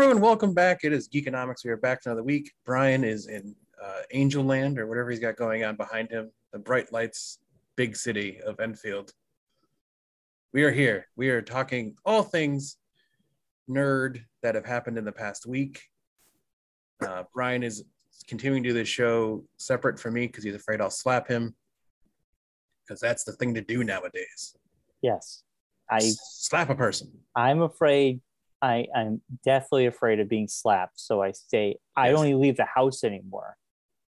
Everyone. Welcome back. It is Geekonomics. We are back for another week. Bryon is in uh, Angel Land or whatever he's got going on behind him, the bright lights, big city of Enfield. We are here. We are talking all things nerd that have happened in the past week. Uh, Bryon is continuing to do this show separate from me because he's afraid I'll slap him because that's the thing to do nowadays. Yes. I slap a person. I'm afraid I, I'm definitely afraid of being slapped. So I stay I don't even leave the house anymore.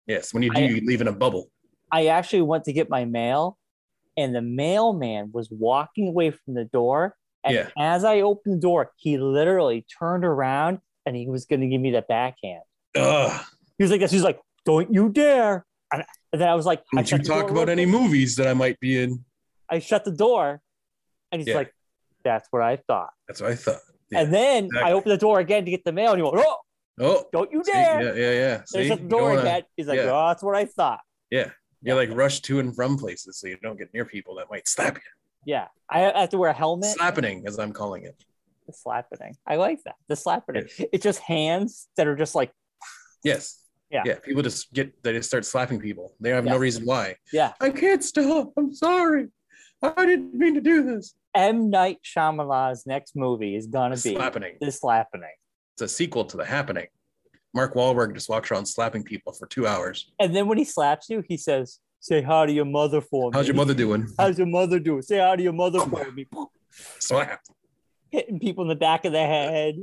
Yes, when you do, I- you leave in a bubble. I actually went to get my mail and the mailman was walking away from the door. And Yeah. as I opened the door, he literally turned around and he was gonna give me the backhand. Ugh. He was like this, he was like, Don't you dare. And, then I was like, I Don't you shut the door talk about any movies that I might be in? I shut the door and he's Yeah. like, That's what I thought. That's what I thought. Yeah, and then exactly. I open the door again to get the mail, and he went, "Oh, Oh, don't you see? dare!" yeah, yeah, yeah. They See? shut the door again. He's like, yeah. "Oh, that's what I thought." Yeah, you like rush to and from places so you don't get near people that might slap you. Yeah, I have to wear a helmet. Slapping, as I'm calling it. The slapping. I like that. The slapping. It's just hands that are just like, Yes. Yeah. Yeah. People just get they just start slapping people. They have no reason why. yeah. I can't stop. I'm sorry. I didn't mean to do this. M Night Shyamalan's next movie is gonna be Slapping. the slapping, It's a sequel to The Happening. Mark Wahlberg just walks around slapping people for two hours. and then when he slaps you, he says, "Say hi to your mother for me." How's your mother doing? How's your mother doing? Say hi to your mother for me. Slap. Hitting people in the back of the head.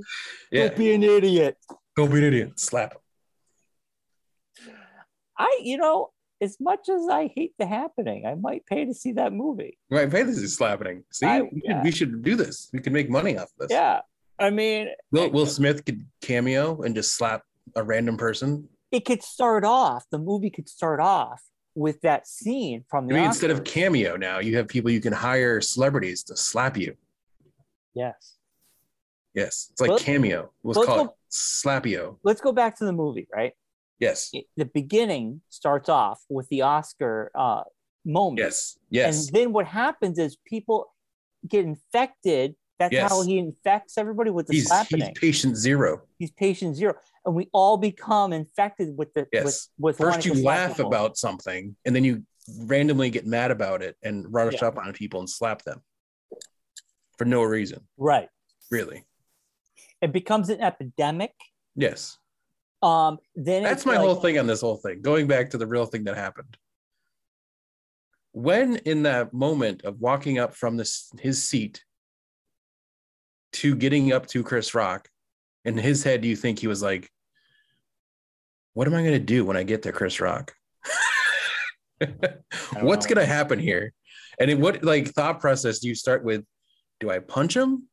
Yeah. Don't be an idiot. Don't be an idiot. Slap. I, you know, as much as I hate the happening, I might pay to see that movie. Right. Pay this is slapping. See, I- we, yeah. should, we should do this. We can make money off this. Yeah. I mean, Will, Will Smith could cameo and just slap a random person. it could start off, the movie could start off with that scene from the I mean, instead of Oscars. cameo now, you have people you can hire celebrities to slap you. Yes. Yes. It's like Well, cameo. Let's let's call go- it slapio. Let's go back to the movie, right? Yes. The beginning starts off with the Oscar uh, moment. Yes. Yes. And then what happens is people get infected. That's Yes. how he infects everybody with the he's, slapping. he's patient zero. he's patient zero. And we all become infected with the Yes. with, with First you laugh about something and then you randomly get mad about it and rush Yeah. up on people and slap them for no reason, right. really. It becomes an epidemic. Yes. Um, then That's my like- whole thing on this whole thing. Going back to the real thing that happened. When in that moment of walking up from this his seat to getting up to Chris Rock, in his head, do you think he was like, "What am I going to do when I get to Chris Rock? What's going to happen here?" And in what like thought process do you start with? Do I punch him?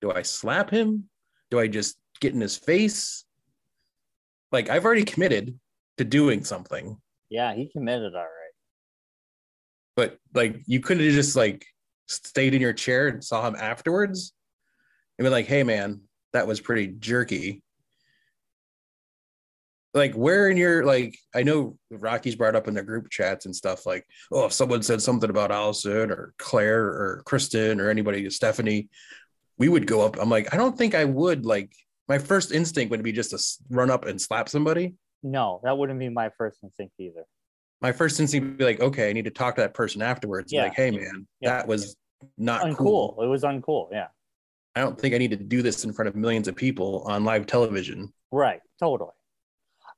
Do I slap him? Do I just get in his face? Like I've already committed to doing something, Yeah, he committed all right. but like you couldn't have just like stayed in your chair and saw him afterwards and be like, hey man, that was pretty jerky. Like where in your like I know Rocky's brought up in their group chats and stuff like, oh, if someone said something about Allison or Claire or Kristen or anybody, Stephanie, we would go up. I'm like, I don't think I would like my first instinct would be just to run up and slap somebody. No, that wouldn't be my first instinct either. my first instinct would be like, okay, I need to talk to that person afterwards. Yeah. Like, hey man, Yeah. that was not uncool. cool. It was uncool. Yeah. I don't think I need to do this in front of millions of people on live television. Right. Totally.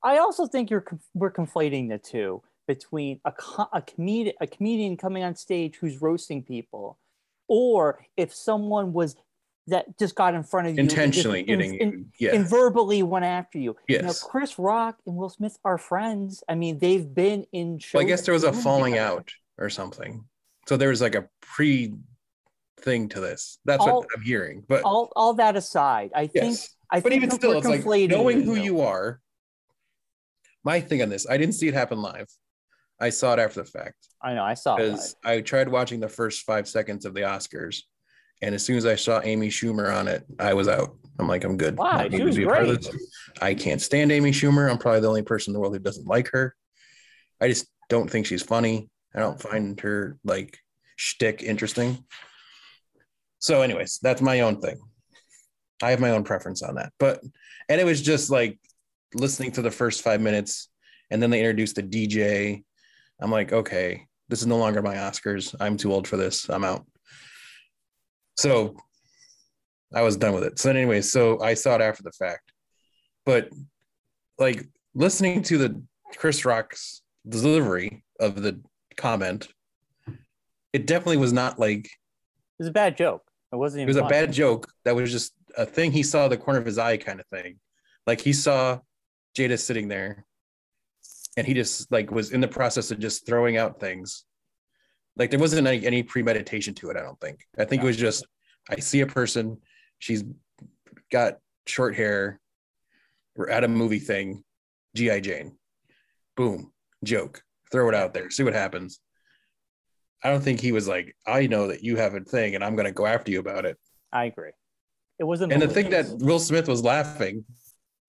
I also think you're we're conflating the two between a a comedian a comedian coming on stage who's roasting people, or if someone was that just got in front of you just Intentionally in- getting yeah. and verbally went after you. Yes. Chris Rock and Will Smith are friends. I mean, they've been in shows. well, I guess there was a together. falling out or something. So there was like a pre thing to this. That's All- what I'm hearing. But All all that aside, I think yes. I But think even still, it's like knowing who you are. My thing on this, I didn't see it happen live. I saw it after the fact. I know. I saw it. because I tried watching the first five seconds of the Oscars, and as soon as I saw Amy Schumer on it, I was out. I'm like, I'm good. Why? I She was be a part of great. I can't stand Amy Schumer. I'm probably the only person in the world who doesn't like her. I just don't think she's funny. I don't find her like shtick interesting. So, anyways, that's my own thing. I have my own preference on that. But and it was just like listening to the first five minutes, and then they introduced the DJ. I'm like, okay, this is no longer my Oscars. I'm too old for this. I'm out. So I was done with it. So anyway, so I saw it after the fact. But like listening to the Chris Rock's delivery of the comment, it definitely was not like it was a bad joke. It wasn't. it was a bad joke that was just a thing he saw the corner of his eye kind of thing. Like he saw Jada sitting there, and he just like was in the process of just throwing out things. Like there wasn't any, any premeditation to it. I don't think. I think it was just I see a person. She's got short hair. We're at a movie thing. GI Jane. Boom. Joke. Throw it out there. See what happens. I don't think he was like, I know that you have a thing and I'm going to go after you about it. I agree. It wasn't. And the thing that Will Smith was laughing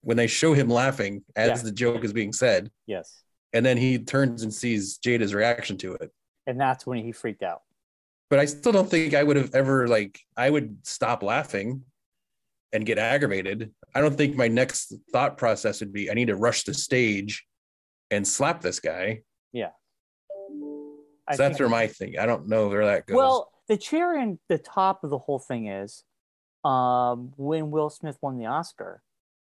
when they show him laughing as Yeah. the joke is being said, yes, and then he turns and sees Jada's reaction to it. And that's when he freaked out. But I still don't think I would have ever like I would stop laughing and get aggravated. I don't think my next thought process would be I need to rush the stage and slap this guy. Yeah. So that's where my thing. I don't know where that goes. Well, the chair and the top of the whole thing is um, when Will Smith won the Oscar,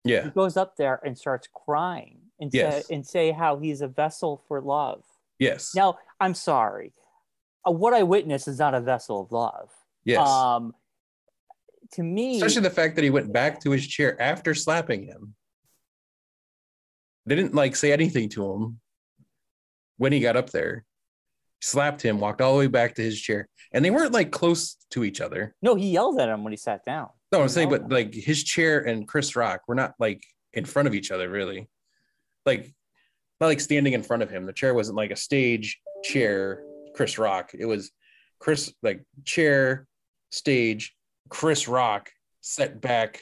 Yeah. he goes up there and starts crying and Yes. say and say how he's a vessel for love. Yes, Now, I'm sorry. Uh, what I witnessed is not a vessel of love. yes. Um, to me, Especially the fact that he went back to his chair after slapping him. They didn't like say anything to him when he got up there. Slapped him, walked all the way back to his chair, and they weren't like close to each other. no, he yelled at him when he sat down. No, I'm saying, but like his chair and Chris Rock were not like in front of each other, really. Like, not like standing in front of him. The chair wasn't like a stage chair, Chris Rock. It was Chris, like chair, stage, Chris Rock set back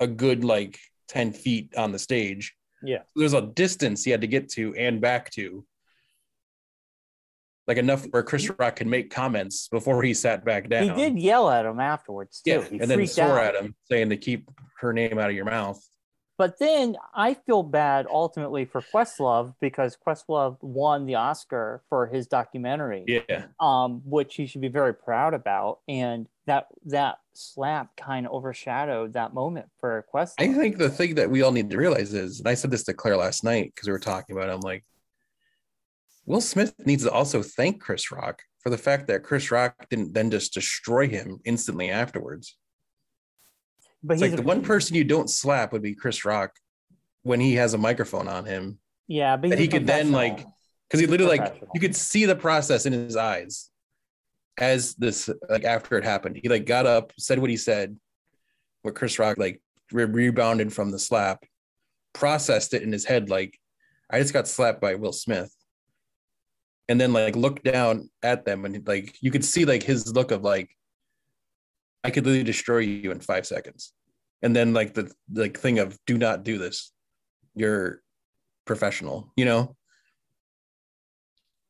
a good like 10 feet on the stage. Yeah. There's a distance he had to get to and back to. Like enough where Chris Rock could make comments before he sat back down. He did yell at him afterwards too. Yeah, he and then swore out. at him, saying to keep her name out of your mouth. But then I feel bad ultimately for Questlove because Questlove won the Oscar for his documentary, Yeah, um, which he should be very proud about. And that that slap kind of overshadowed that moment for Questlove. I think the thing that we all need to realize is, and I said this to Claire last night because we were talking about. It, I'm like, Will Smith needs to also thank Chris Rock for the fact that Chris Rock didn't then just destroy him instantly afterwards. But It's he's like the one person you don't slap would be Chris Rock when he has a microphone on him. Yeah, but that he could then like because he literally like you could see the process in his eyes as this like after it happened. He like got up said what he said what chris rock like re- rebounded from the slap processed it in his head like i just got slapped by will smith. And then like looked down at them and like you could see like his look of like i could literally destroy you in five seconds and then like the like thing of do not do this you're professional you know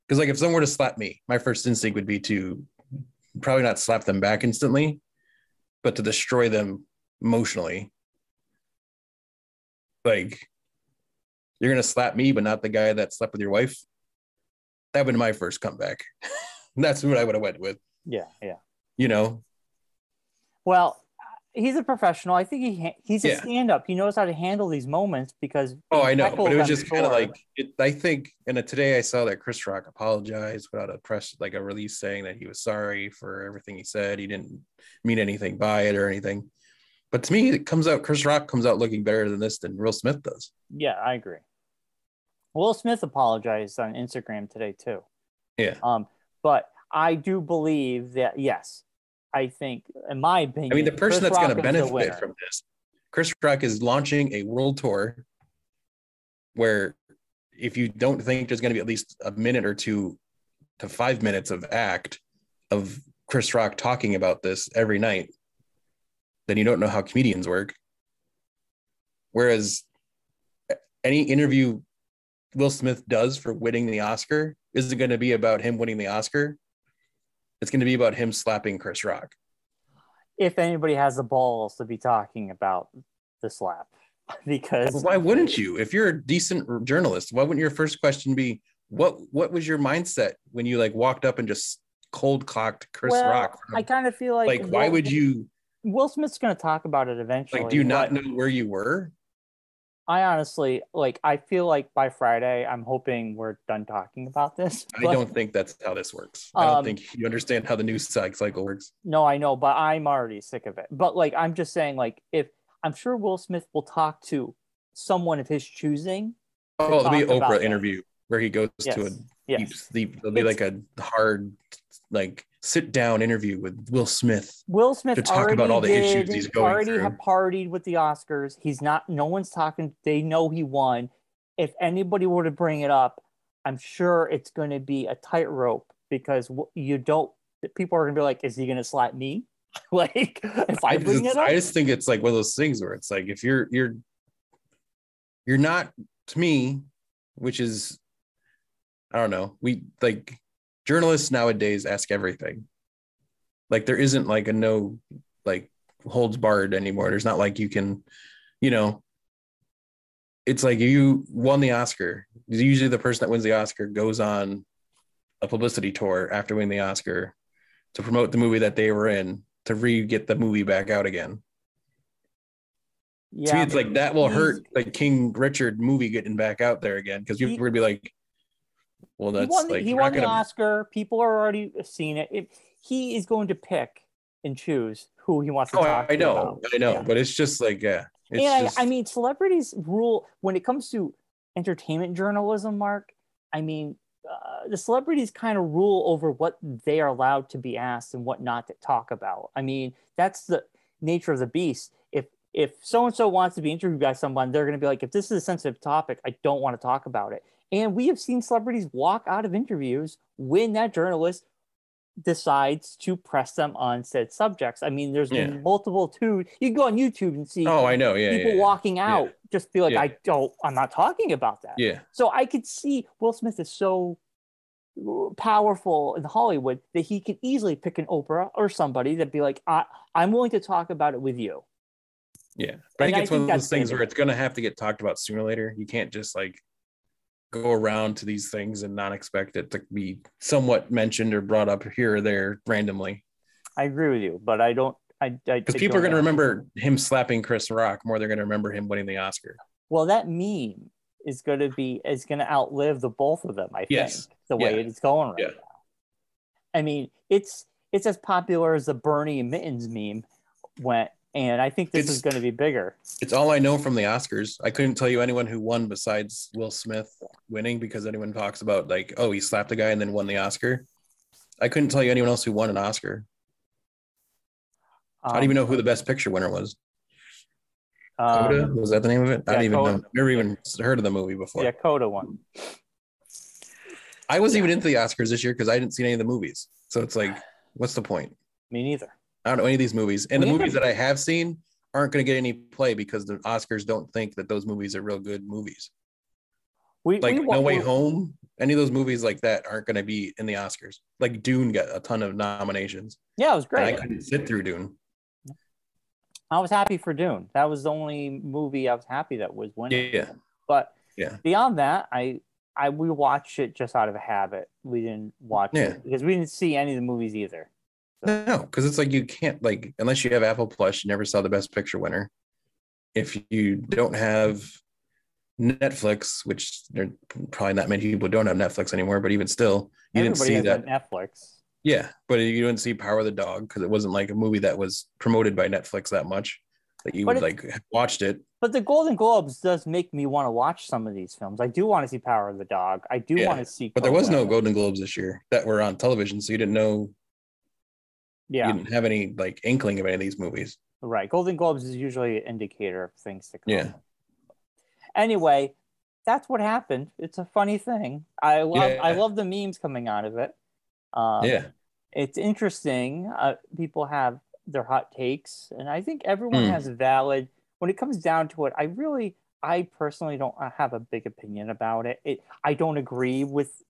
because like if someone were to slap me, my first instinct would be to probably not slap them back instantly, but to destroy them emotionally. Like you're gonna slap me, but not the guy that slept with your wife. That would be my first comeback. That's what I would have went with. yeah, yeah. You know, Well, he's a professional. I think he he's a Yeah. stand-up. He knows how to handle these moments because Oh, I know, but it was just kind of like it, I think. And today I saw that Chris Rock apologized, without a press like a release saying that he was sorry for everything he said. He didn't mean anything by it or anything. But to me, it comes out Chris Rock comes out looking better than this than Will Smith does. Yeah, I agree. Will Smith apologized on Instagram today too. Yeah. Um, but I do believe that yes, I think, in my opinion, I mean, the person Chris that's going to benefit from this, Chris Rock is launching a world tour where if you don't think there's going to be at least a minute or two to five minutes of act of Chris Rock talking about this every night, then you don't know how comedians work. Whereas any interview Will Smith does for winning the Oscar isn't going to be about him winning the Oscar. It's going to be about him slapping Chris Rock. if anybody has the balls to be talking about the slap, because why wouldn't you? If you're a decent journalist, why wouldn't your first question be what what was your mindset when you like walked up and just cold clocked Chris well, Rock? I kind of feel like like why would you Will Smith's going to talk about it eventually. like do you not know where you were? I honestly like. I feel like by Friday, I'm hoping we're done talking about this. I don't think that's how this works. I don't Um, think you understand how the news cycle works. No, I know, but I'm already sick of it. But like, I'm just saying, like, if I'm sure Will Smith will talk to someone of his choosing. Oh, there'll be an talk about Oprah interview where he goes to a Yes, deep sleep. There'll be It's- like a hard, like sit down interview with Will Smith. Will Smith to talk already about all the did, issues he's going already through. have partied with the Oscars. He's not. No one's talking. They know he won. If anybody were to bring it up, I'm sure it's going to be a tightrope because you don't. People are going to be like, "Is he going to slap me?" like if I, I bring just, it up. I just think it's like one of those things where it's like if you're you're you're not to me, which is I don't know. We like journalists nowadays ask everything. Like there isn't like a no like holds barred anymore. There's not like you can, you know, it's like you won the Oscar. Usually the person that wins the Oscar goes on a publicity tour after winning the Oscar to promote the movie that they were in to re get the movie back out again. yeah, to me, it's like that will hurt like King Richard movie getting back out there again because people would be like, well, he that's won, the, like he won the gonna- Oscar. People are already seeing it. He is going to pick and choose who he wants to Oh, talk I to know, about. I know, Yeah. but it's just like yeah, it's and just, I, I mean, celebrities rule when it comes to entertainment journalism. Marc, I mean, uh, the celebrities kind of rule over what they are allowed to be asked and what not to talk about. I mean, that's the nature of the beast. If if so and so wants to be interviewed by someone, they're going to be like, if this is a sensitive topic, I don't want to talk about it. And we have seen celebrities walk out of interviews when that journalist decides to press them on said subjects. I mean, there's Yeah. multiple two. You can go on YouTube and see oh, I know, yeah, people yeah, yeah. walking out just be like. I don't, I'm not talking about that. yeah. So I could see Will Smith is so powerful in Hollywood that he could easily pick an Oprah or somebody that'd be like, I, I'm willing to talk about it with you. Yeah, but I think I it's one of those things fair. where it's gonna have to get talked about sooner or later. You can't just like go around to these things and not expect it to be somewhat mentioned or brought up here or there randomly. I agree with you, but I don't. I Because people are gonna remember him slapping Chris Rock more. They're gonna remember him winning the Oscar. Well, that meme is going to be is going to outlive the both of them. I think Yes. the way it's going right Yeah. now. I mean, it's it's as popular as the Bernie Mittens meme went, and I think this It's- is going to be bigger. It's all I know from the Oscars. I couldn't tell you anyone who won besides Will Smith winning because anyone talks about like, oh, he slapped a guy and then won the Oscar. I couldn't tell you anyone else who won an Oscar. I don't Um, even know who the best picture winner was. um, Coda? was that the name of it? I don't even Coda. know. Never even heard of the movie before. yeah, Coda one. I wasn't even into the Oscars this year because I didn't see any of the movies. So it's like, what's the point? Me neither. I don't know any of these movies. And We the movies that I have seen aren't going to get any play because the Oscars don't think that those movies are real good movies. We Like we, No Way Home, any of those movies like that aren't going to be in the Oscars. Like Dune got a ton of nominations. Yeah, it was And I couldn't sit through Dune. I was happy for Dune. That was the only movie I was happy that was winning. Yeah. But Yeah. beyond that, I I we watched it just out of a habit. We didn't watch Yeah. it because we didn't see any of the movies either. No, because it's like you can't like unless you have Apple Plus, you never saw the Best Picture winner. If you don't have Netflix, which there probably not many people don't have Netflix anymore, but even still, you didn't see that. Netflix. Yeah, but you didn't see Power of the Dog because it wasn't like a movie that was promoted by Netflix that much that you But would like watched it. But the Golden Globes does make me want to watch some of these films. I do want to see Power of the Dog. I do Yeah, want to see. But there was no Golden Globes this year that were on television, so you didn't know Yeah, you didn't have any like inkling of any of these movies. right. Golden Globes is usually an indicator of things to come. Yeah. Anyway, that's what happened. It's a funny thing. I love. I Yeah. love the memes coming out of it. Um, yeah, it's interesting. Uh, people have their hot takes, and I think everyone Hmm. has valid. When it comes down to it, I really, I personally don't have a big opinion about it. It, I don't agree with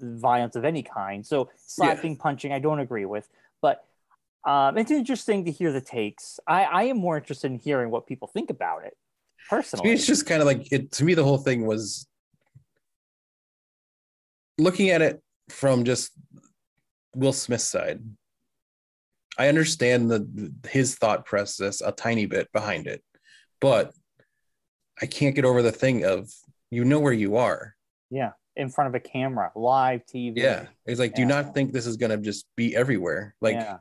violence of any kind. So slapping, punching, I don't agree with. But Um, it's interesting to hear the takes. I, I am more interested in hearing what people think about it To me, personally. it's just kind of like it. To me, the whole thing was looking at it from just Will Smith's side. I understand the his thought process a tiny bit behind it, but I can't get over the thing of you know where you are. yeah, in front of a camera, live TV. Yeah, it's like, do not think this is gonna just be everywhere? Like, yeah,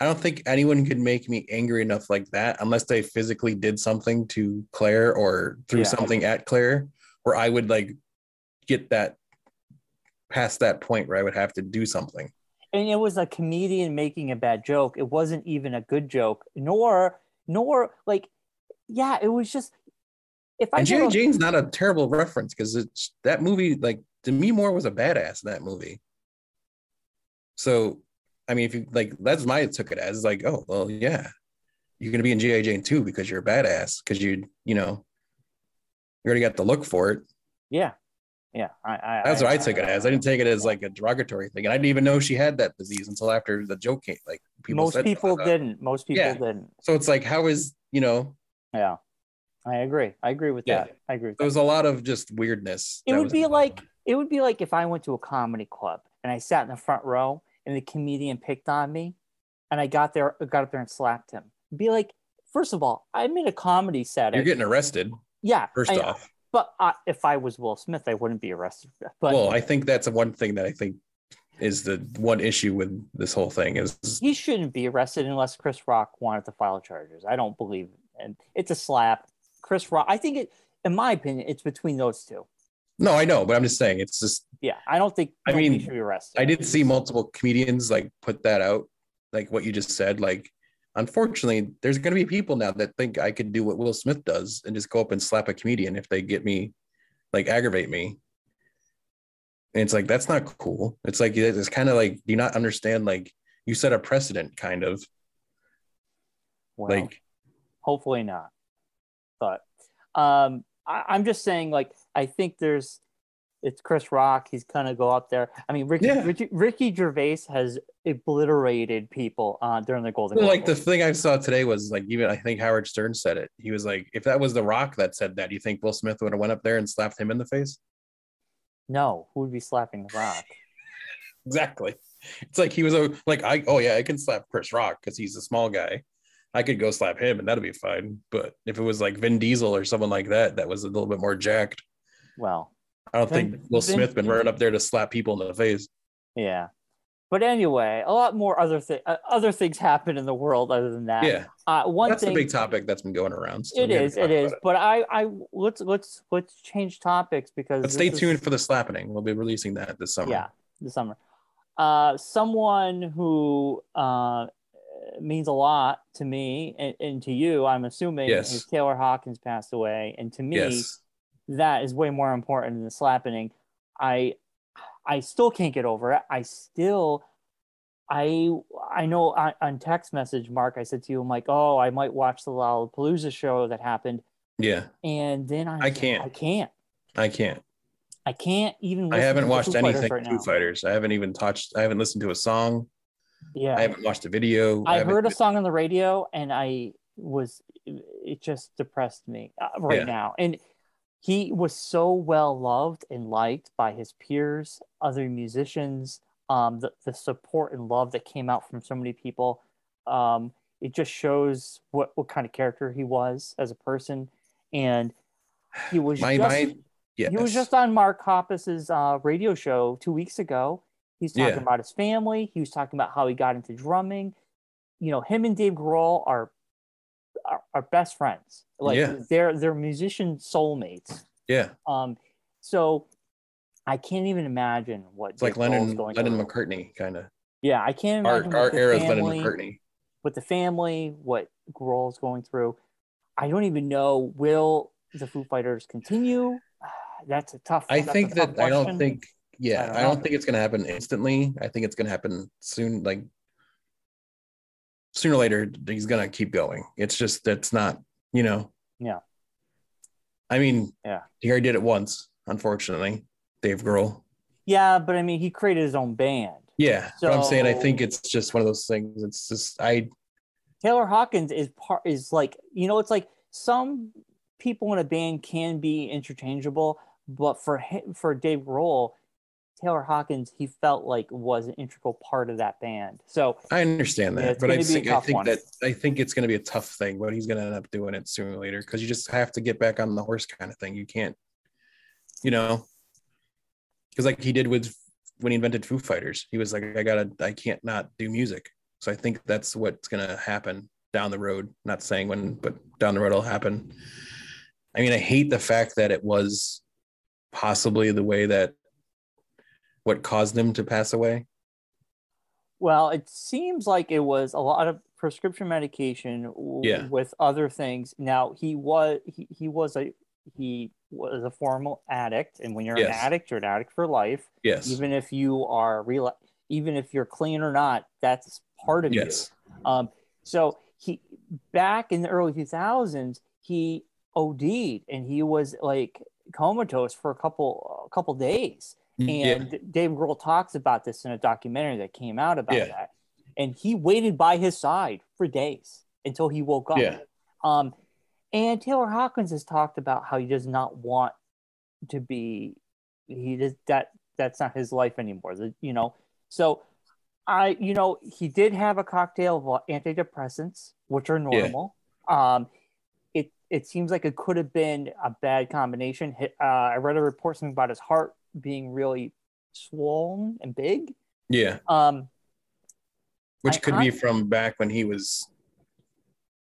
I don't think anyone could make me angry enough like that unless they physically did something to Claire or threw Yeah. something at Claire, where I would like get that past that point where I would have to do something. and it was a comedian making a bad joke. It wasn't even a good joke, nor nor like, yeah, it was just. If I And G.I. Jane's not a terrible reference because it's that movie, like Demi Moore was a badass in that movie. So, I mean, if you like, that's my took it as like, oh, well, yeah, you're gonna be in G.I. Jane too because you're a badass because you, you know, you already got the look for it. yeah, yeah, I, I That's what I took it as. I didn't take it as like a derogatory thing, and I didn't even know she had that disease until after the joke came. Like people most people it. didn't. Most people Yeah. didn't. So it's like, how is you know? Yeah, I agree. I agree with Yeah. that. I agree. With There that. was a lot of just weirdness. It would be like it would be like if I went to a comedy club and I sat in the front row and the comedian picked on me, and I got there, got up there and slapped him. Be like, first of all, I'm in a comedy setting. you're getting arrested. yeah. First I- off, but uh, if I was Will Smith, I wouldn't be arrested. But well, I think that's one thing that I think is the one issue with this whole thing is he shouldn't be arrested unless Chris Rock wanted to file charges. I don't believe, and it's a slap. Chris Rock. I think it, in my opinion, it's between those two. No, I know, but I'm just saying it's just Yeah, I don't think. I don't think mean, he should be arrested. I did see multiple comedians like put that out, like what you just said. Like, unfortunately, there's going to be people now that think I could do what Will Smith does and just go up and slap a comedian if they get me, like, aggravate me. And it's like that's not cool. It's like it's kind of like do you not understand? Like you set a precedent, kind of Well, like hopefully not but um I, i'm just saying like i think there's it's chris rock he's gonna go up there i mean ricky Yeah. ricky, ricky gervais has obliterated people uh during the golden Well, like the thing I saw today was like even I think Howard Stern said it. He was like, if that was The Rock that said that, do you think Will Smith would have went up there and slapped him in the face? no who would be slapping the rock Exactly. It's like he was a like I oh yeah I can slap Chris Rock because he's a small guy. I could go slap him and that'd be fine. But if it was like Vin Diesel or someone like that, that was a little bit more jacked. Well I don't Vin- think Will Vin- Smith been running up there to slap people in the face. yeah but anyway a lot more other thing uh, other things happen in the world other than that Yeah, uh one that's thing the big topic that's been going around. so it is it is about but i i let's let's let's change topics because But stay this is- tuned for the slapping. We'll be releasing that this summer. Yeah, the summer. Uh, someone who uh, means a lot to me and, and to you, I'm assuming, Yes. is Taylor Hawkins passed away, and to me, Yes. That is way more important than the slapping. I, I still can't get over it. I still, I, I know on, on text message, Marc, I said to you, I'm like, oh, I might watch the Lollapalooza show that happened, Yeah. and then I, I can't. I can't, I can't. I can't even. I haven't watched Foo anything right Foo. Fighters. I haven't even touched. I haven't listened to a song. Yeah, I haven't watched a video. I haven't- heard a song on the radio and I was it just depressed me uh, right Yeah. now. And he was so well loved and liked by his peers, other musicians, um, the, the support and love that came out from so many people. Um, it just shows what, what kind of character he was as a person. And he was My just, my. Yes. he was just on Mark Hoppus's uh, radio show two weeks ago. He's talking Yeah. about his family. He was talking about how he got into drumming. You know, him and Dave Grohl are are, are best friends. Like Yeah. they're they're musician soulmates. yeah. Um, so I can't even imagine what It's like Lennon going Lennon. McCartney kind of. Yeah, I can't Our imagine our the era's Lennon McCartney. with the family, what Grohl's going through. I don't even know. Will the Foo Fighters continue? That's a tough. I think that I don't think. Yeah, I don't I don't, think it's gonna happen instantly. I think it's gonna happen soon. Like sooner or later, he's gonna keep going. It's just that's not. You know. Yeah. I mean. Yeah. He already did it once. Unfortunately, Dave Grohl. Yeah, but I mean, he created his own band. Yeah, but I'm saying I think it's just one of those things. It's just I Taylor Hawkins is part is like you know it's like some people in a band can be interchangeable, but for him, for Dave Grohl, Taylor Hawkins he felt like was an integral part of that band. So I understand that, but I gonna be a think I think one. that I think it's going to be a tough thing, but he's going to end up doing it sooner or later because you just have to get back on the horse kind of thing. You can't, you know, because like he did with when he invented Foo Fighters, he was like, I gotta, I can't not do music. So I think that's what's going to happen down the road. Not saying when, but down the road it'll happen. I mean, I hate the fact that it was possibly the way that what caused him to pass away. Well, it seems like it was a lot of prescription medication w- Yeah. with other things. Now he was he, he was a he was a formal addict, and when you're an addict, you're an addict for life. Yes. Even if you are real, even if you're clean or not, that's part of yes. you. Um, so he back in the early 2000s, he OD'd and he was like comatose for a couple a couple days. Yeah. And Dave Grohl talks about this in a documentary that came out about Yeah. that. And he waited by his side for days until he woke up. Yeah. Um, and Taylor Hawkins has talked about how he does not want to be he does that that's not his life anymore. The- you know, so I you know he did have a cocktail of antidepressants, which are normal. Um, it it seems like it could have been a bad combination. Uh, I read a report something about his heart being really swollen and big. Yeah. Um, Which I- could be from back when he was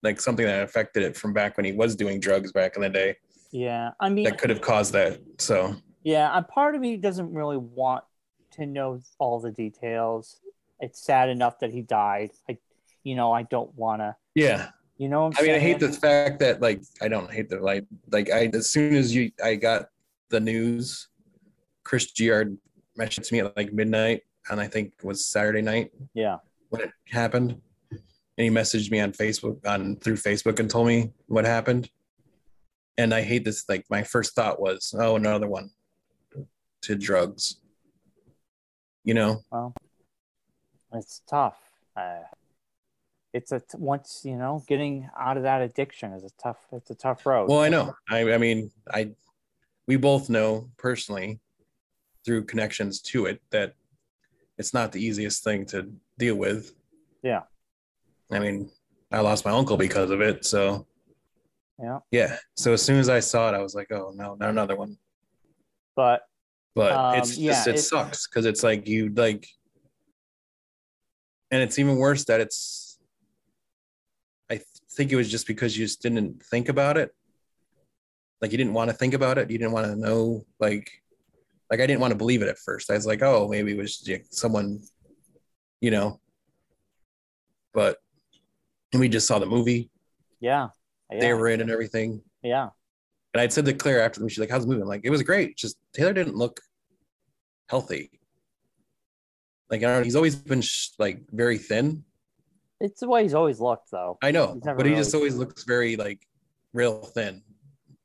like something that affected it from back when he was doing drugs back in the day yeah, I mean, that could have caused that. So Yeah, A part of me doesn't really want to know all the details. It's sad enough that he died. I, you know, I don't want to. yeah. You know, what I'm I mean, I hate the fact that like I don't hate the like like I as soon as you I got the news, Chris Giard messaged me at like midnight, and I think it was Saturday night Yeah, when it happened. And he messaged me on Facebook on through Facebook and told me what happened. And I hate this. Like my first thought was, oh, another one to drugs. You know, well, it's tough. Uh, it's a t- once you know getting out of that addiction is a tough. It's a tough road. Well, I know. I, I mean, I we both know personally through connections to it that it's not the easiest thing to deal with. Yeah. I mean, I lost my uncle because of it. So Yeah, yeah. So as soon as I saw it, I was like, oh no, not another one. but But Um, it's just yeah, it, it- sucks because it's like you like and it's even worse that it's I think it was just because you just didn't think about it. Like you didn't want to think about it. You didn't want to know like like I didn't want to believe it at first. I was like, oh, maybe it was someone, you know. But and we just saw the movie yeah, yeah, they were in and everything. yeah, And I'd said to Claire after the movie, she's like, how's the movie? I'm like, it was great. Just Taylor didn't look healthy. Like, I don't know, he's always been sh- like very thin. it's the way he's always looked, though. I know, but he just always looks very like real thin.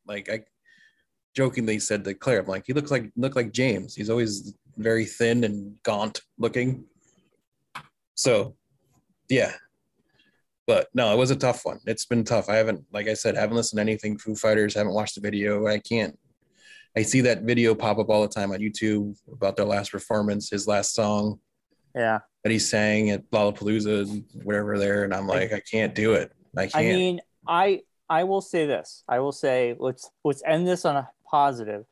Like I jokingly said to Claire, I'm like, he looks like look like James. He's always very thin and gaunt looking. So, yeah. But no, it was a tough one. It's been tough. I haven't, like I said, haven't listened to anything Foo Fighters. Haven't watched the video. I can't. I see that video pop up all the time on YouTube about their last performance, his last song Yeah, that he sang at Lollapalooza, whatever there, and I'm like, I can't do it. I can't. I mean, I I will say this. I will say let's let's end this on a positive.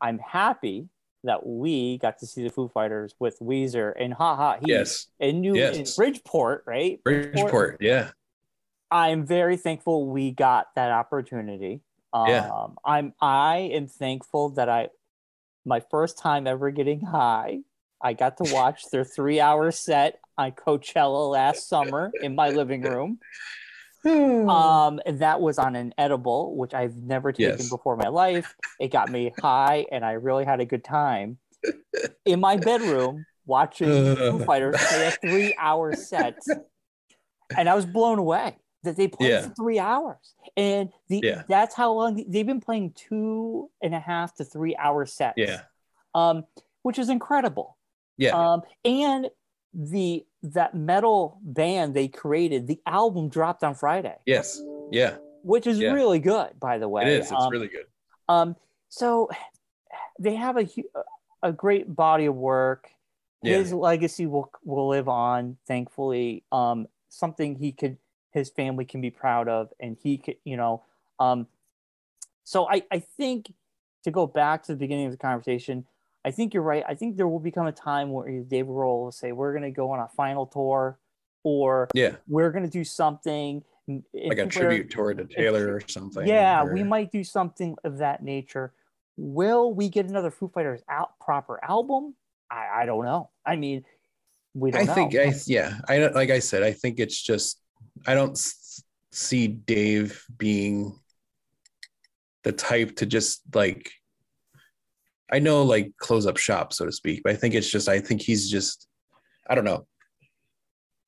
I'm happy that we got to see the Foo Fighters with Weezer and Ha Ha Heat yes, in New in Bridgeport, right? Bridgeport. Yeah, I'm very thankful we got that opportunity. Um, Yeah. I'm I am thankful that I my first time ever getting high. I got to watch their three hour set on Coachella last summer in my living room. Um, and that was on an edible, which I've never taken Yes. before in my life. It got me high, and I really had a good time in my bedroom watching Foo Fighters play a three-hour set, and I was blown away that they played Yeah. for three hours. And the Yeah. that's how long they've been playing two and a half to three hour sets. yeah, Um, which is incredible. yeah, Um, and the that metal band they created, the album dropped on Friday. Yes. Yeah. Which is Yeah. really good, by the way. It is. It's Um, really good. um, so they have a a great body of work. Yeah. His legacy will will live on, thankfully. Um, something he could his family can be proud of, and he could, you know. Um, so I I think to go back to the beginning of the conversation, I think you're right. I think there will become a time where Dave Grohl will say we're going to go on a final tour, or Yeah. we're going to do something Like a tribute tour to Taylor or something. yeah, or- we might do something of that nature. Will we get another Foo Fighters out proper album? I, I don't know. I mean, we don't I know. think I yeah I don't like I said I think it's just I don't s- see Dave being the type to just like I know like close up shop so to speak but I think it's just I think he's just I don't know.